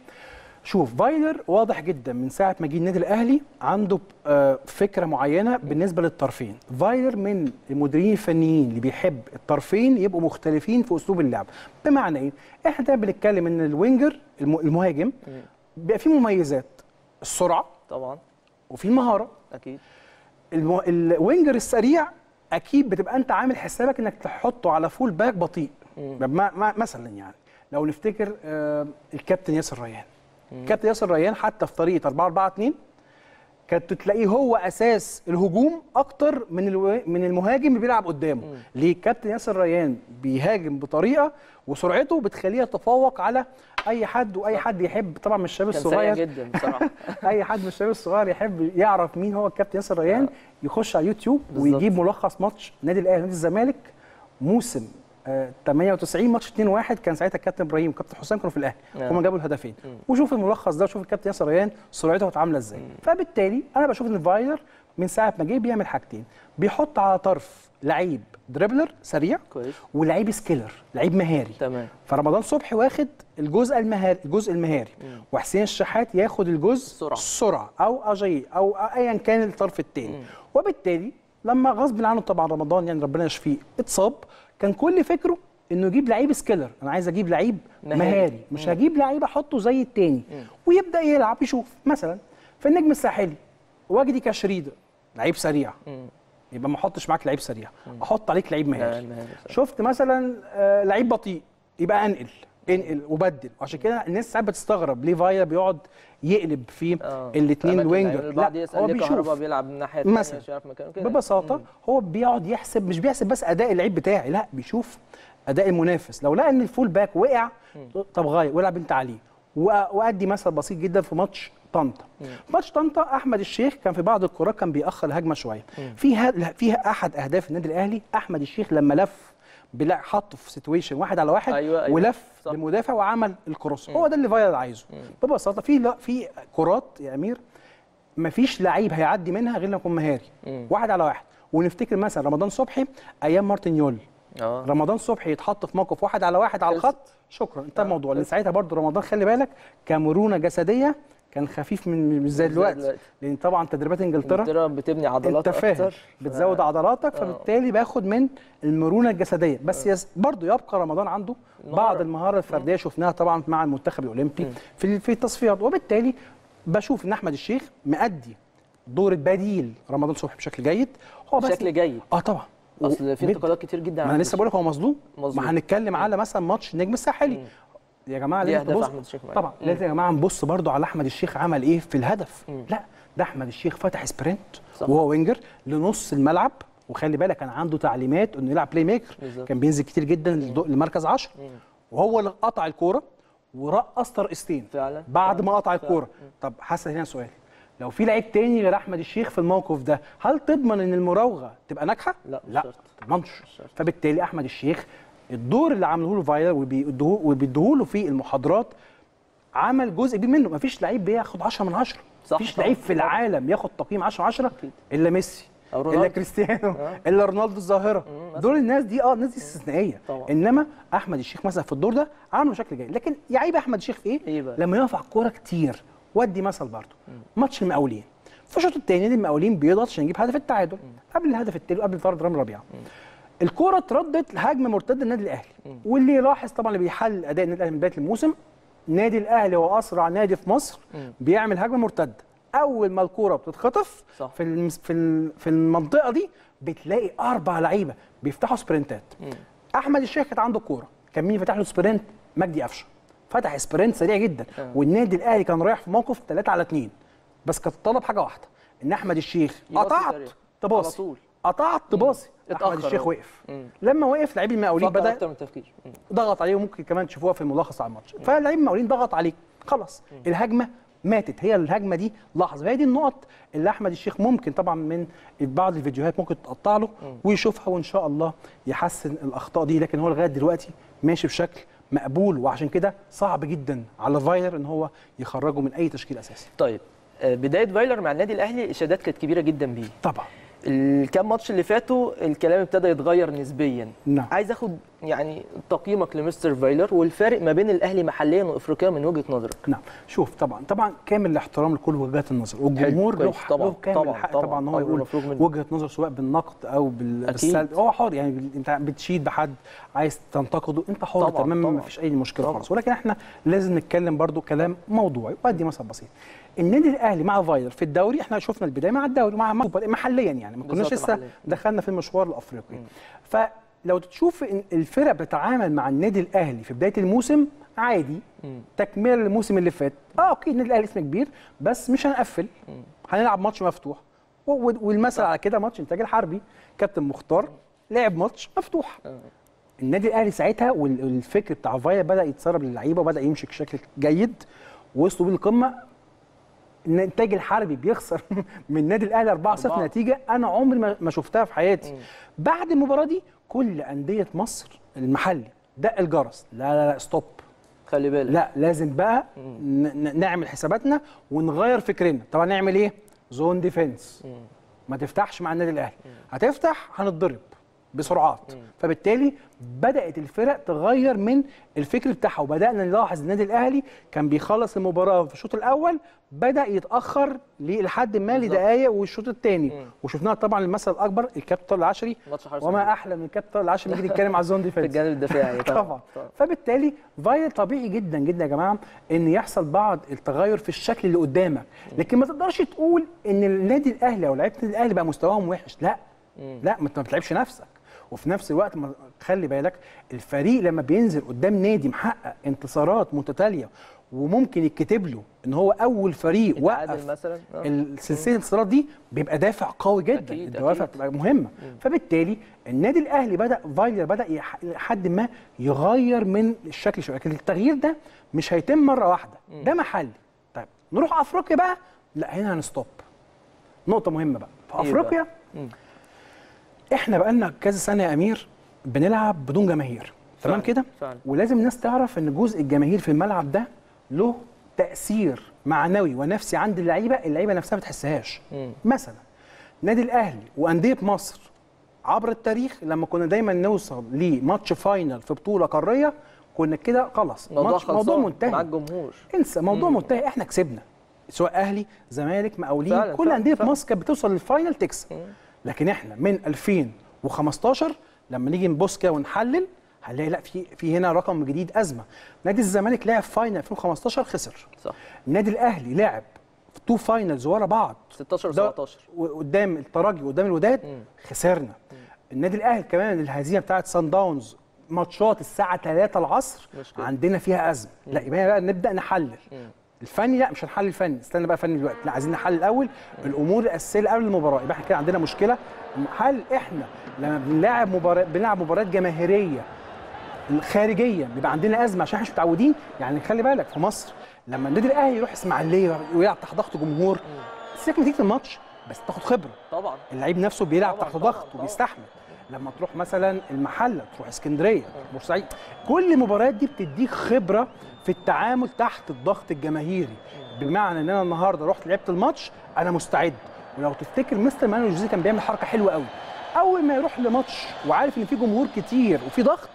شوف فايلر واضح جدا من ساعة ما جه النادي الأهلي عنده آه، فكرة معينة بالنسبة للطرفين. فايلر من المديرين الفنيين اللي بيحب الطرفين يبقوا مختلفين في أسلوب اللعب. بمعنى إيه؟ إحنا بنتكلم إن ال winger الم- المهاجم بيبقى فيه مميزات. السرعة طبعا. وفي المهارة. أكيد. المو... ال winger السريع أكيد بتبقى أنت عامل حسابك إنك تحطه على full back بطيء. مثلا يعني. لو نفتكر آه الكابتن ياسر ريان. الكابتن ياسر ريان حتى في طريقة 4 4 2 كانت تلاقيه هو أساس الهجوم أكتر من ألو... من المهاجم اللي بيلعب قدامه. ليه؟ الكابتن ياسر ريان بيهاجم بطريقة وسرعته بتخليه يتفوق على أي حد وأي حد يحب. طبعا من الشباب الصغير. جدا بصراحة. أي حد من الشباب الصغير يحب يعرف مين هو الكابتن ياسر ريان يخش على يوتيوب بالظبط. ويجيب ملخص ماتش نادي الأهلي ونادي الزمالك موسم آه 98 ماتش 2-1 كان ساعتها الكابتن إبراهيم وكابتن حسام كانوا في الأهلي نعم. هما جابوا الهدفين. وشوف الملخص ده وشوف الكابتن ياسر ريان سرعته كانت عاملة إزاي. فبالتالي أنا بشوف إن فايلر من ساعة ما جه بيعمل حاجتين بيحط على طرف لعيب dribbler سريع كويس. ولعيب skiller لعيب مهاري. تمام. فرمضان صبحي واخد الجزء المهاري الجزء المهاري. وحسين الشحات ياخد الجزء السرعة. السرعه أو أجي أو ايا كان الطرف الثاني وبالتالي لما غصب عنه طبعا رمضان يعني ربنا يشفيه اتصاب. كان كل فكره إنه يجيب لعيب skiller. أنا عايز أجيب لعيب مهاري. مهاري. مش هجيب لعيب أحطه زي التاني. ويبدأ يلعب يشوف. مثلا في النجم الساحلي وجدي كشريده لعيب سريع. يبقى ما أحطش معاك لعيب سريع. أحط عليك لعيب مهاري. شفت مثلا آه، لعيب بطيء يبقى أنقل. انقل وبدل. عشان كده الناس ساعات بتستغرب ليه فايلر بيقعد يقلب في آه. الاثنين ال winger لا هو بيشوف. بيلعب من الثانية مثلا. مش عارف مكانه كده. ببساطة هو بيقعد يحسب مش بيحسب بس أداء اللعيب بتاعي لا بيشوف أداء المنافس. لو لقى إن ال full back وقع طب غير والعب أنت عليه. وأدي مثل بسيط جدا في ماتش طنطا. ماتش طنطا أحمد الشيخ كان في بعض الكرات كان بيأخر الهجمة شوية. في فيها أحد أهداف النادي الأهلي أحمد الشيخ لما لف بلا حطه في situation واحد على واحد أيوة، أيوة. ولف صح. لمدافع وعمل ال cross. هو ده اللي فايلر عايزه. ببساطه في لا في كرات يا أمير مفيش لعيب هيعدي منها غير لما يكون مهاري. واحد على واحد. ونفتكر مثلا رمضان صبحي أيام مارتن يول. آه. رمضان صبحي يتحط في موقف واحد على واحد على. الخط. شكرا. انتهى الموضوع لأن ساعتها برضو رمضان خلي بالك كمرونة جسدية كان خفيف من مش زي دلوقتي. لأن طبعا تدريبات إنجلترا إنجلترا بتبني عضلات انت فاهم بتزود عضلاتك فبالتالي باخد من المرونة الجسدية. بس يس برضه يبقى رمضان عنده بعض المهارة الفردية شفناها طبعا مع المنتخب الأولمبي في في التصفيات. وبالتالي بشوف إن أحمد الشيخ مأدي دور البديل رمضان صبحي بشكل جيد. هو بس بشكل جيد. آه طبعا. أصل في. انتقادات كتير جدا ما أنا لسه بقول لك هو مظلوم مظلوم. ما هنتكلم على مثلا ماتش النجم الساحلي. يا جماعة لازم تبص. طبعا لازم يا جماعة نبص برضو على أحمد الشيخ عمل إيه في الهدف. لا ده أحمد الشيخ فتح sprint صح. وهو winger لنص الملعب. وخلي بالك كان عنده تعليمات إنه يلعب playmaker بالظبط. كان بينزل كتير جدا للدو- لمركز 10 وهو اللي قطع الكورة ورقص ترقيصتين فعلا. بعد ما قطع فعلا. الكوره طب حسن هنا سؤال. لو في لعيب تاني غير أحمد الشيخ في الموقف ده هل تضمن إن المراوغة تبقى ناجحة؟ لا، لا شرط. تضمنش. فبالتالي أحمد الشيخ الدور اللي عامله له فايلر وبيدوه له في المحاضرات عمل جزء كبير منه. مفيش لعيب بياخد 10 من 10 صح مفيش. لعيب في العالم ياخد تقييم 10 10 إلا ميسي إلا. كريستيانو آه. إلا رونالدو الظاهرة. دول الناس دي آه الناس دي استثنائية. إنما أحمد الشيخ مثلا في الدور ده عامله بشكل جيد لكن يعيب أحمد الشيخ في إيه؟ إيه بقى؟ لما يقف على الكورة كتير. ودي مثل برضه. ماتش المقاولين. في الشوط الثاني المقاولين بيضغط عشان يجيب هدف التعادل. قبل الهدف التاني وقبل طرد رامي ربيعة. الكورة اتردت لهجمه مرتده النادي الأهلي. واللي يلاحظ طبعا اللي بيحلل أداء النادي الأهلي من بداية الموسم النادي الأهلي هو أسرع نادي في مصر بيعمل هجمة مرتدة. أول ما الكورة بتتخطف صح. في المس- في في المنطقة دي بتلاقي أربع لعيبة بيفتحوا sprintات. أحمد الشيخ كانت عنده الكوره كان مين فتح له sprint؟ مجدي قفشة. فتح سبرنت سريع جدا. والنادي الأهلي كان رايح في موقف 3 على 2 بس كانت طلب حاجة واحدة. إن أحمد الشيخ قطعت تباصي. قطعت تباصي أحمد الشيخ. وقف. لما وقف لعيب المقاولين بدأ أكتر من التفكير مم. ضغط عليه وممكن كمان تشوفوها في الملخص على الماتش. فلعيب المقاولين ضغط عليك خلاص الهجمة ماتت. هي الهجمة دي لحظة. هي دي النقط اللي أحمد الشيخ ممكن طبعا من بعض الفيديوهات ممكن تقطع له ويشوفها وإن شاء الله يحسن الأخطاء دي. لكن هو لغاية دلوقتي ماشي بشكل مقبول. وعشان كده صعب جدا على فايلر إن هو يخرجه من أي تشكيل أساسي. طيب آه، بداية فايلر مع النادي الأهلي الاشادات كانت كبيرة جدا بيه. طبعا. الكام ماتش اللي فاتوا الكلام ابتدى يتغير نسبيا نعم. عايز آخد يعني تقييمك لمستر فايلر والفارق ما بين الأهلي محليا وإفريقيا من وجهة نظرك نعم شوف طبعا طبعا كامل الاحترام لكل وجهات النظر والجمهور له طبعاً، كامل طبعاً، الحق طبعاً. ان هو أيوة، يقول. وجهة نظر سواء بالنقد أو. بالسلب هو حر يعني أنت بتشيد بحد عايز تنتقده أنت حر تماما. ما فيش أي مشكلة. خالص ولكن إحنا لازم نتكلم برضو كلام موضوعي وأدي مثل بسيط النادي الأهلي مع فايلر في الدوري إحنا شفنا البداية مع الدوري مع محليا يعني ما كناش لسه. دخلنا في المشوار الأفريقي. فلو تشوف الفرق بتتعامل مع النادي الأهلي في بداية الموسم عادي. تكملة للموسم اللي فات. آه okay النادي الأهلي اسم كبير بس مش هنقفل. هنلعب ماتش مفتوح. والمثل على كده ماتش إنتاج الحربي. كابتن مختار لعب ماتش مفتوح. النادي الأهلي ساعتها وال- والفكر بتاع فايلر بدأ يتسرب للعيبة وبدأ يمشي بشكل جيد. وصلوا بيه القمه الانتاج الحربي بيخسر من النادي الأهلي 4-0 أربعة. نتيجة أنا عمري ما شفتها في حياتي. بعد المباراة دي كل أندية مصر المحلي دق الجرس. لا لا لا stop خلي بالك. لا لازم بقى نعمل حساباتنا ونغير فكرنا. طبعا نعمل إيه؟ zone defense ما تفتحش مع النادي الأهلي. هتفتح هنتضرب. بسرعات. فبالتالي بدأت الفرق تغير من الفكر بتاعها وبدأنا نلاحظ النادي الأهلي كان بيخلص المباراة في الشوط الأول بدأ يتأخر لحد ما لدقائق والشوط الثاني. وشفناها طبعا المثل الأكبر الكابتن طارق العشري وما. أحلى من الكابتن طارق العشري نيجي نتكلم على ال zone في defense الجانب الدفاعي طبعا. طبعا. فبالتالي فايلر طبيعي جدا جدا يا جماعة إن يحصل بعض التغير في الشكل اللي قدامك. لكن ما تقدرش تقول إن النادي الأهلي أو لعيبة النادي الأهلي بقى مستواهم وحش لا. لا ما أنت ما بتلعبش نفسك. وفي نفس الوقت ما خلي بالك الفريق لما بينزل قدام نادي محقق انتصارات متتالية وممكن يتكتب له إن هو أول فريق وقف مثلا آه. السلسله الانتصارات دي بيبقى دافع قوي جدا أكيد، الدوافع. بتبقى مهمة. فبالتالي النادي الأهلي بدأ فايلر بدأ لحد ما يغير من الشكل شوية. لكن التغيير ده مش هيتم مرة واحدة. ده محلي. طيب نروح أفريقيا بقى؟ لا هنا هنستوب. نقطة مهمة بقى. في إيه بقى؟ أفريقيا إحنا بقالنا كذا سنة يا أمير بنلعب بدون جماهير تمام كده. ولازم الناس تعرف إن جزء الجماهير في الملعب ده له تأثير معنوي ونفسي عند اللعيبة اللعيبة نفسها ما بتحسهاش. مثلا نادي الأهلي وأندية مصر عبر التاريخ لما كنا دايما نوصل لماتش final في بطولة قارية كنا كده خلاص موضوع ماتش موضوع منتهي. مع الجمهور. انسى موضوع منتهي. إحنا كسبنا سواء أهلي زمالك مقاولين كل أندية. مصر كانت بتوصل لل final تكسب. لكن إحنا من 2015 لما نيجي نبص كده ونحلل هنلاقي لا في في هنا رقم جديد أزمة. نادي الزمالك لعب final 2015 خسر. صح. النادي الأهلي لعب في two finals ورا بعض. 16 ده و17 قدام الترجي وقدام الوداد خسرنا. النادي الأهلي كمان الهزيمة بتاعت سان داونز ماتشات الساعة 3 العصر مشكلة. عندنا فيها أزمة. لا يبقى بقى نبدأ نحلل. الفني لا مش هنحلل الفني. استنى بقى فني دلوقتي. لا عايزين نحلل الأول الأمور الأساسية اللي قبل المباراة. يبقى إحنا كده عندنا مشكلة. هل إحنا لما بنلاعب مباراة بنلعب مباريات جماهيرية خارجيا بيبقى عندنا أزمة عشان إحنا مش متعودين؟ يعني خلي بالك في مصر لما النادي الأهلي يروح إسماعيلية ويلعب تحت ضغط جمهور سيبك نتيجة الماتش بس تاخد خبرة. طبعا. اللعيب نفسه بيلعب تحت ضغط. وبيستحمل. لما تروح مثلا المحلة تروح اسكندرية بورسعيد. كل المباريات دي بتديك خبرة في التعامل تحت الضغط الجماهيري. بمعنى إن أنا النهارده رحت لعبت الماتش أنا مستعد. ولو تفتكر مستر مانويل جوزيه كان بيعمل حركة حلوة قوي. أول ما يروح لماتش وعارف إن في جمهور كتير وفي ضغط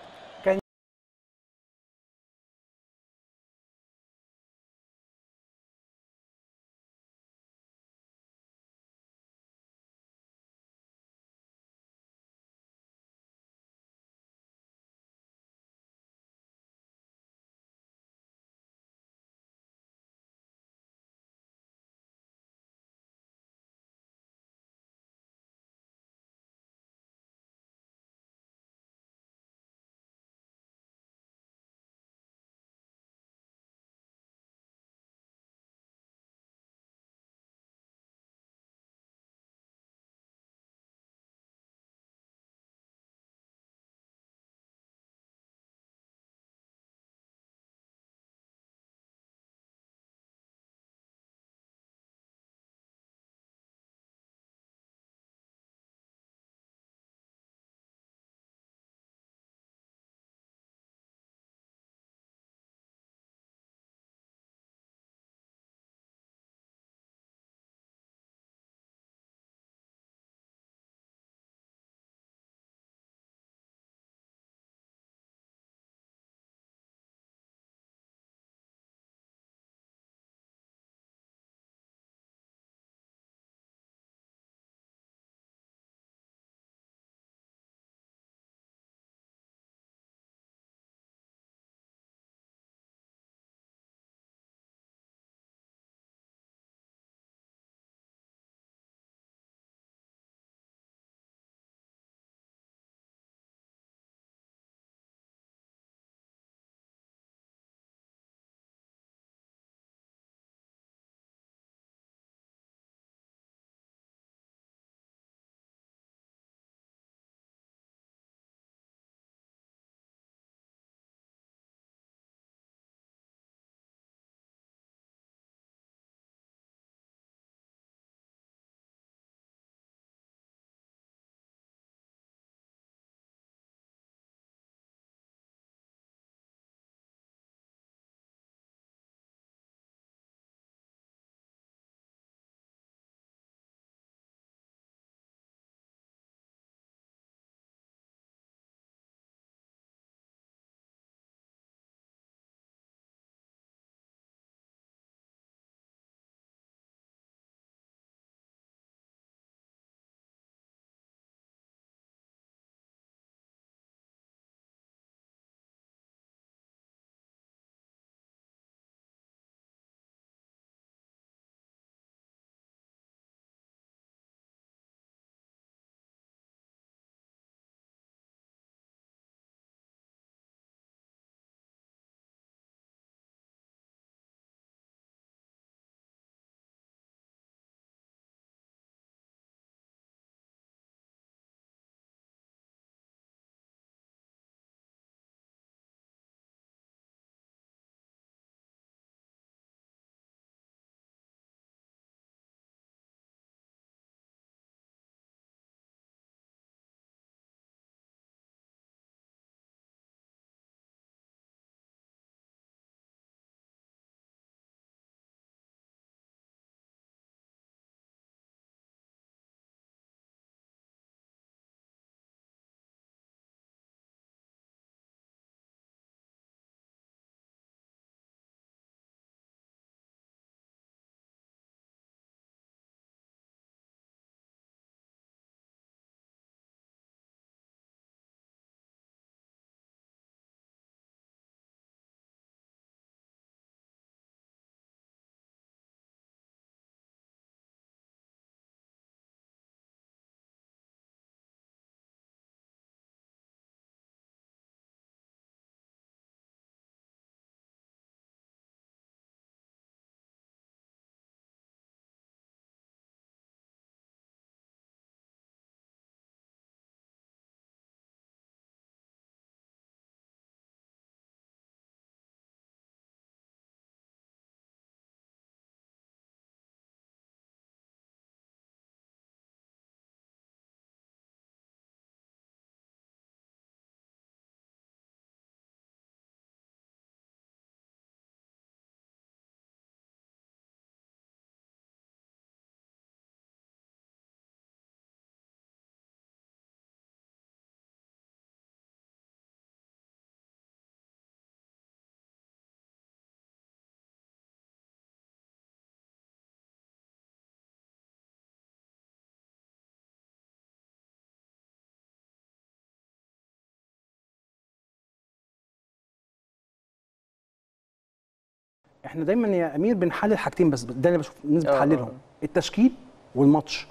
إحنا دايما يا أمير بنحلل حاجتين بس ده اللي بشوف الناس آه، بتحللهم آه. التشكيل والماتش.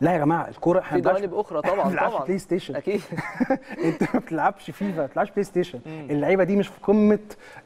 لا يا جماعة الكورة إحنا في جوانب أخرى طبعا طبعا. PlayStation أكيد. أنت ما بتلعبش فيفا ما بتلعبش PlayStation اللعيبة دي مش في قمة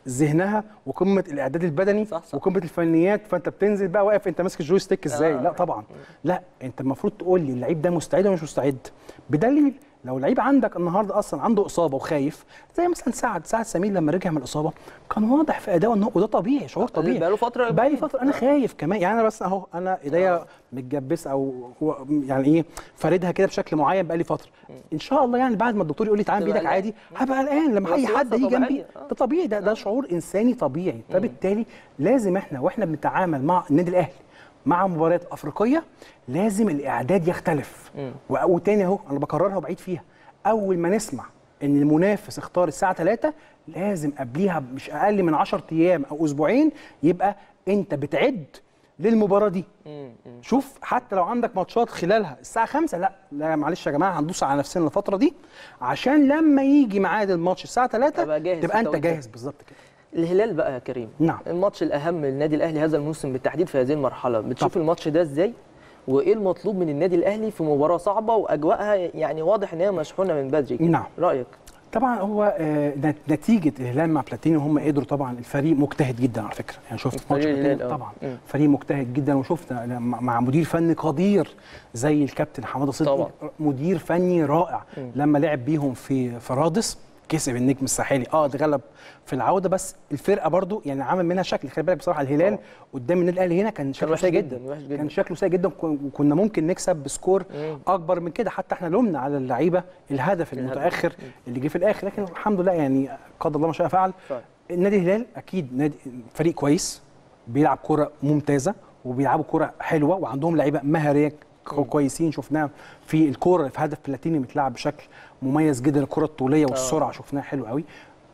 ذهنها وقمة الإعداد البدني صح، صح. وقمة الفنيات. فأنت بتنزل بقى واقف أنت ماسك ال joystick إزاي؟ آه. لا طبعا. لا أنت المفروض تقول لي اللعيب ده مستعد ولا مش مستعد؟ بدليل لو لعيب عندك النهارده أصلا عنده إصابة وخايف زي مثلا سعد سعد سمير لما رجع من الإصابة كان واضح في اداؤه ان هو وده طبيعي شعور طبيعي. بقاله فترة بقالي. فترة أنا خايف كمان يعني أنا بس أهو أنا إيديا متجبسة أو هو يعني إيه فاردها كده بشكل معين بقالي فترة. إن شاء الله يعني بعد ما الدكتور يقول لي تعالى بايدك. عادي هبقى قلقان لما أي حد يجي. جنبي. آه. ده طبيعي ده ده شعور إنساني طبيعي. فبالتالي لازم إحنا وإحنا بنتعامل مع النادي الأهلي مع مباريات أفريقية لازم الإعداد يختلف. وتاني أهو أنا بكررها وبعيد فيها. أول ما نسمع إن المنافس اختار الساعة 3 لازم قبليها مش أقل من 10 أيام أو أسبوعين يبقى أنت بتعد للمباراة دي. شوف حتى لو عندك ماتشات خلالها الساعة 5 لا لا معلش يا جماعة هندوس على نفسنا الفترة دي. عشان لما يجي ميعاد الماتش الساعة 3 تبقى جاهز تبقى أنت. جاهز بالظبط كده. الهلال بقى يا كريم نعم. الماتش الأهم للنادي الأهلي هذا الموسم بالتحديد في هذه المرحلة بتشوف الماتش ده إزاي وإيه المطلوب من النادي الأهلي في مباراة صعبة وأجواءها يعني واضح إن هي مشحونة من بدري. نعم. رأيك طبعا هو آه، نت- نتيجة الهلال مع بلاتيني هم قدروا طبعا الفريق مجتهد جدا على فكرة يعني شفت ماتش بلاتيني آه. طبعا. فريق مجتهد جدا وشفنا مع مدير فني قدير زي الكابتن حمادة صدقي طبعا. مدير فني رائع لما لعب بيهم في فرادس كسب النجم الساحلي. آه اتغلب في العودة بس الفرقة برضو يعني عمل منها شكل. خلي بالك بصراحة الهلال طبعا. قدام النادي الأهلي هنا كان شكله سيء جدا، جدا. كان شكله سيء جدا. وكن- وكنا ممكن نكسب بسكور مم. أكبر من كده. حتى إحنا لومنا على اللعيبة الهدف المتأخر اللي جه في الآخر. لكن الحمد لله يعني قدر الله ما شاء فعل. فعلا. النادي الهلال أكيد نادي فريق كويس بيلعب كره ممتازة وبيلعبوا كره حلوة وعندهم لعيبة مهارية كو- كويسين. شفناها في الكورة في هدف بلاتيني بتلعب بشكل مميز جدا الكرة الطولية والسرعة شفناها حلو قوي.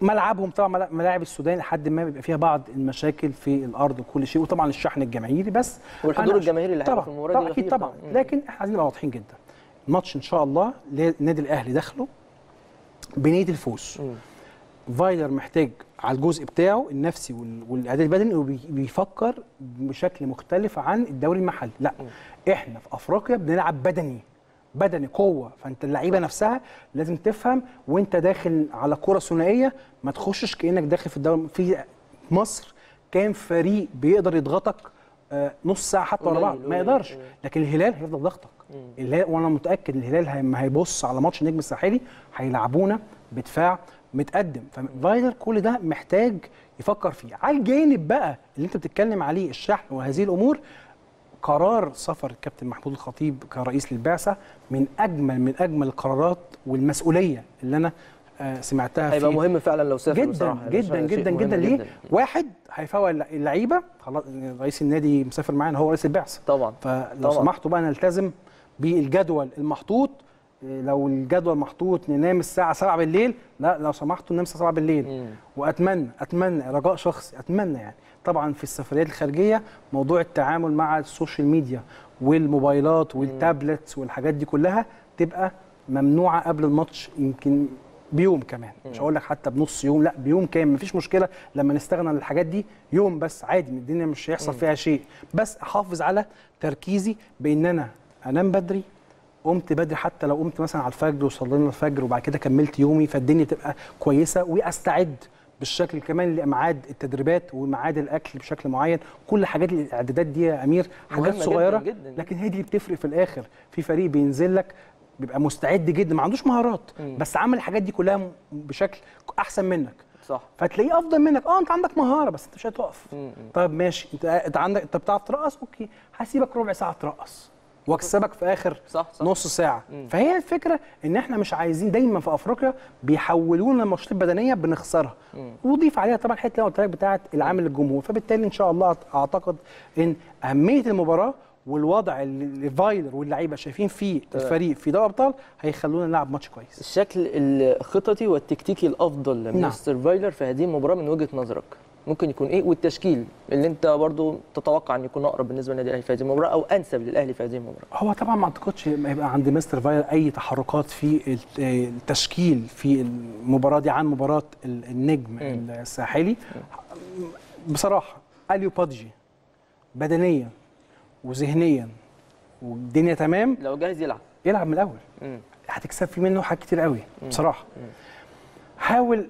ملعبهم طبعا ملا- ملاعب السودان لحد ما بيبقى فيها بعض المشاكل في الأرض وكل شيء وطبعا الشحن الجماهيري بس. والحضور الجماهيري اللي طبعا في المباراة دي طبعا أكيد طبعا. لكن إحنا عايزين نبقى واضحين جدا. الماتش إن شاء الله النادي الأهلي داخله بنيه الفوز. فايلر محتاج على الجزء بتاعه النفسي وال- والاعداد البدني وبيفكر بشكل مختلف عن الدوري المحلي. لا إحنا في أفريقيا بنلعب بدني. بدني قوة فأنت اللعيبة نفسها لازم تفهم وأنت داخل على كرة ثنائية ما تخشش كأنك داخل في الدوري. في مصر كان فريق بيقدر يضغطك آه، نص ساعة حتى ورا بعض. ما. يقدرش. لكن الهلال هيفضل ضغطك الهلال وأنا متأكد الهلال هيبص على ماتش النجم الساحلي هيلعبونا بدفاع متقدم. ففايلر كل ده محتاج يفكر فيه. على الجانب بقى اللي أنت بتتكلم عليه الشحن وهذه الأمور قرار سفر الكابتن محمود الخطيب كرئيس للبعثة من أجمل من أجمل القرارات والمسؤولية اللي أنا آه، سمعتها هيبقى في مهم فعلا لو سافر جدا. هيبقى جدا جدا جدا. ليه؟ واحد هيفوق الل- اللعيبة. خلاص رئيس النادي مسافر معانا هو رئيس البعثة. طبعا. فلو طبعاً. سمحتوا بقى نلتزم بالجدول المحطوط. لو الجدول محطوط ننام الساعة 7 بالليل لا لو سمحتوا ننام الساعة 7 بالليل. مم. وأتمنى أتمنى رجاء شخصي أتمنى يعني. طبعا في السفريات الخارجية موضوع التعامل مع ال social media والموبايلات وال tablets والحاجات دي كلها تبقى ممنوعة قبل الماتش يمكن بيوم كمان. مش هقول لك حتى بنص يوم لا بيوم كامل. مفيش مشكلة لما نستغنى عن الحاجات دي يوم بس عادي الدنيا مش هيحصل فيها شيء. بس أحافظ على تركيزي بإن أنا أنام بدري قمت بدري حتى لو قمت مثلا على الفجر وصلينا الفجر وبعد كده كملت يومي فالدنيا تبقى كويسة. وأستعد بالشكل كمان لميعاد التدريبات وميعاد الأكل بشكل معين. كل حاجات الإعدادات دي يا أمير حاجات مهمة جداً صغيرة جداً. لكن هي دي بتفرق في الآخر. في فريق بينزل لك بيبقى مستعد جدا ما عندوش مهارات بس عمل الحاجات دي كلها م- بشكل أحسن منك. صح. فتلاقيه أفضل منك. آه أنت عندك مهارة بس أنت مش هتقف. طيب ماشي. أنت أنت عندك أنت بتعرف ترقص؟ أوكي. هسيبك ربع ساعة ترقص. واكسبك في آخر صح، صح. نص ساعة. فهي الفكرة إن إحنا مش عايزين دايما في أفريقيا بيحولونا الماتشات البدنيه بنخسرها. وضيف عليها طبعا الحتة اللي قلت لك بتاعة العامل الجمهور. فبالتالي إن شاء الله أعتقد إن أهمية المباراة والوضع اللي فايلر واللعيبة شايفين فيه الفريق في دوري ابطال هيخلونا نلعب ماتش كويس. الشكل الخططي والتكتيكي الأفضل لمستر فايلر في هذه المباراة من وجهة نظرك؟ ممكن يكون إيه؟ والتشكيل اللي أنت برضو تتوقع إن يكون أقرب بالنسبة للنادي الأهلي في هذه المباراه أو أنسب للأهلي في هذه المباراه هو طبعا ما أعتقدش ما يبقى عند مستر فايلر أي تحركات في الت- التشكيل في المباراة دي عن مباراة ال- النجم الساحلي. بصراحة أليو بادجي بدنيا وذهنيا والدنيا تمام. لو جاهز يلعب. يلعب من الأول. هتكسب فيه منه حاجات كتير قوي بصراحة. حاول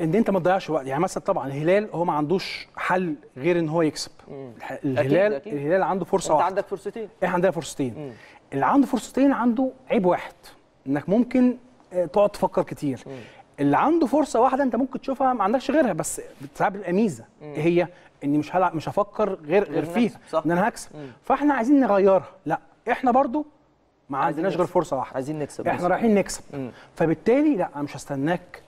إن أنت ما تضيعش وقت. يعني مثلا طبعا الهلال هو ما عندوش حل غير إن هو يكسب. الهلال أكيد. الهلال عنده فرصة أنت واحدة. عندك فرصتين. إحنا عندنا فرصتين. مم. اللي عنده فرصتين عنده عيب واحد إنك ممكن آه، تقعد تفكر كتير. اللي عنده فرصة واحدة أنت ممكن تشوفها ما عندكش غيرها بس ساعات بتبقى ميزه إيه هي؟ إني مش هلعب مش هفكر غير غير فيها صح. إن أنا هكسب. فإحنا عايزين نغيرها. لا إحنا برضو ما عندناش غير. فرصة واحدة. عايزين نكسب. إحنا. رايحين نكسب. مم. فبالتالي لا أنا مش هستناك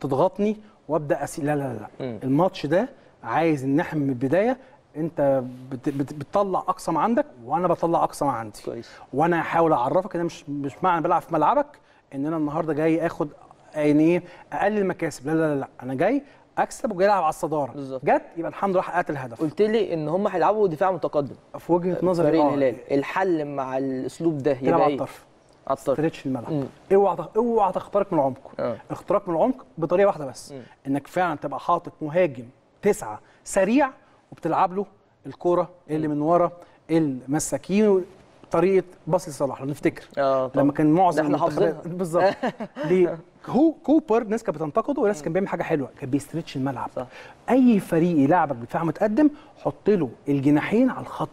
تضغطني وابدأ اسيء لا لا لا مم. الماتش ده عايز إن إحنا من البداية أنت بت بت بتطلع أقصى ما عندك وأنا بطلع أقصى ما عندي. كويس. وأنا هحاول أعرفك إن مش مش معنى بلعب في ملعبك إن أنا النهارده جاي آخد يعني إيه أقلل مكاسب لا لا لا. أنا جاي أكسب وجاي ألعب على الصدارة. بالظبط. جت يبقى الحمد لله حققت الهدف. قلت لي إن هم هيلعبوا دفاع متقدم. في وجهة نظري فريق آه، الهلال. الحل مع الأسلوب ده يبقى إيه؟ الطرف على الطرف ستريتش الملعب. اوعى اوعى تخترق من العمق آه. اختراق من العمق بطريقة واحدة بس انك فعلا تبقى حاطط مهاجم تسعة سريع وبتلعب له الكوره اللي من ورا المساكين طريقة باص لصلاح لو نفتكر طبعا. لما كان معظم. بالظبط ليه هو كوبر ناس كانت بتنتقده وناس كان بيعمل حاجة حلوة كان بي stretch الملعب. صح. أي فريق يلعبك بدفاع متقدم حط له الجناحين على الخط.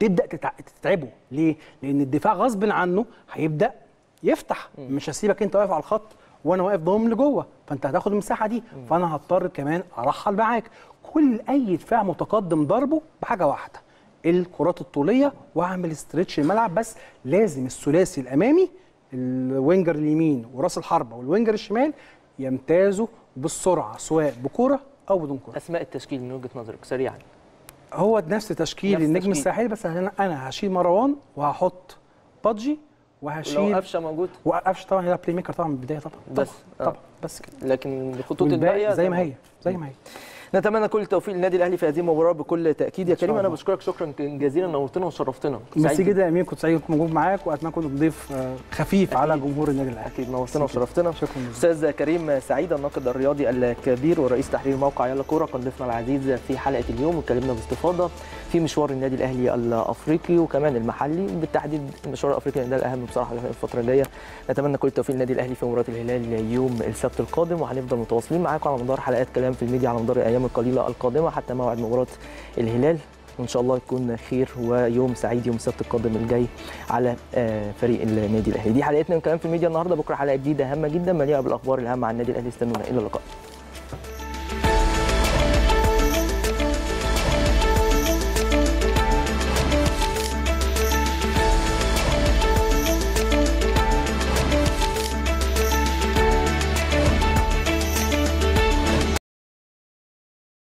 تبدأ تتع... تتعبه. ليه؟ لأن الدفاع غصب عنه هيبدأ يفتح. مش هسيبك أنت واقف على الخط وأنا واقف ضامن لجوه فأنت هتاخد المساحة دي. فأنا هضطر كمان أرحل معاك. كل أي دفاع متقدم ضربه بحاجة واحدة. الكرات الطولية وأعمل stretch الملعب. بس لازم الثلاثي الأمامي ال winger اليمين وراس الحربة وال winger الشمال يمتازوا بالسرعة سواء بكرة أو بدون كرة. اسماء التشكيل من وجهة نظرك سريعا. هو نفس تشكيل نفس النجم تشكيل. الساحلي بس أنا أنا هشيل مروان وهحط بادجي لو وهشيل قفشة موجود. وقفشة طبعا هيلعب playmaker طبعا من البداية طبعا. بس، طبعا, آه. طبعا بس كده. لكن الخطوط الباقية زي ما هي زي ما هي. نتمنى كل التوفيق للنادي الأهلي في هذه المباراة بكل تأكيد. يا كريم أنا. بشكرك. شكرا جزيلا نورتنا وشرفتنا. ميرسي جدا يا امين كنت سعيد كنت موجود معاك وأتمنى كنت ضيف آه، خفيف على جمهور النادي الأهلي. أكيد. نورتنا وشرفتنا. شكرا أستاذ كريم سعيد الناقد الرياضي الكبير ورئيس تحرير موقع يلا كورة كان ضيفنا العزيز في حلقة اليوم. واتكلمنا باستفاضة في مشوار النادي الأهلي الأفريقي وكمان المحلي. بالتحديد المشوار الافريقي ده الاهم بصراحة الفترة الجاية. نتمنى كل التوفيق للنادي الأهلي في مباراة الهلال يوم السبت القادم. وهنفضل متواصلين معاكم على مدار حلقات كلام في الميديا على مدار الأيام القليلة القادمة حتى موعد مباراة الهلال. وإن شاء الله يكون خير ويوم سعيد يوم السبت القادم الجاي على آه، فريق النادي الأهلي. دي حلقتنا من كلام في الميديا النهارده. بكرة حلقة جديدة هامة جدا. مليئة بالأخبار الهامة عن النادي الأهلي. استنونا. إلى اللقاء.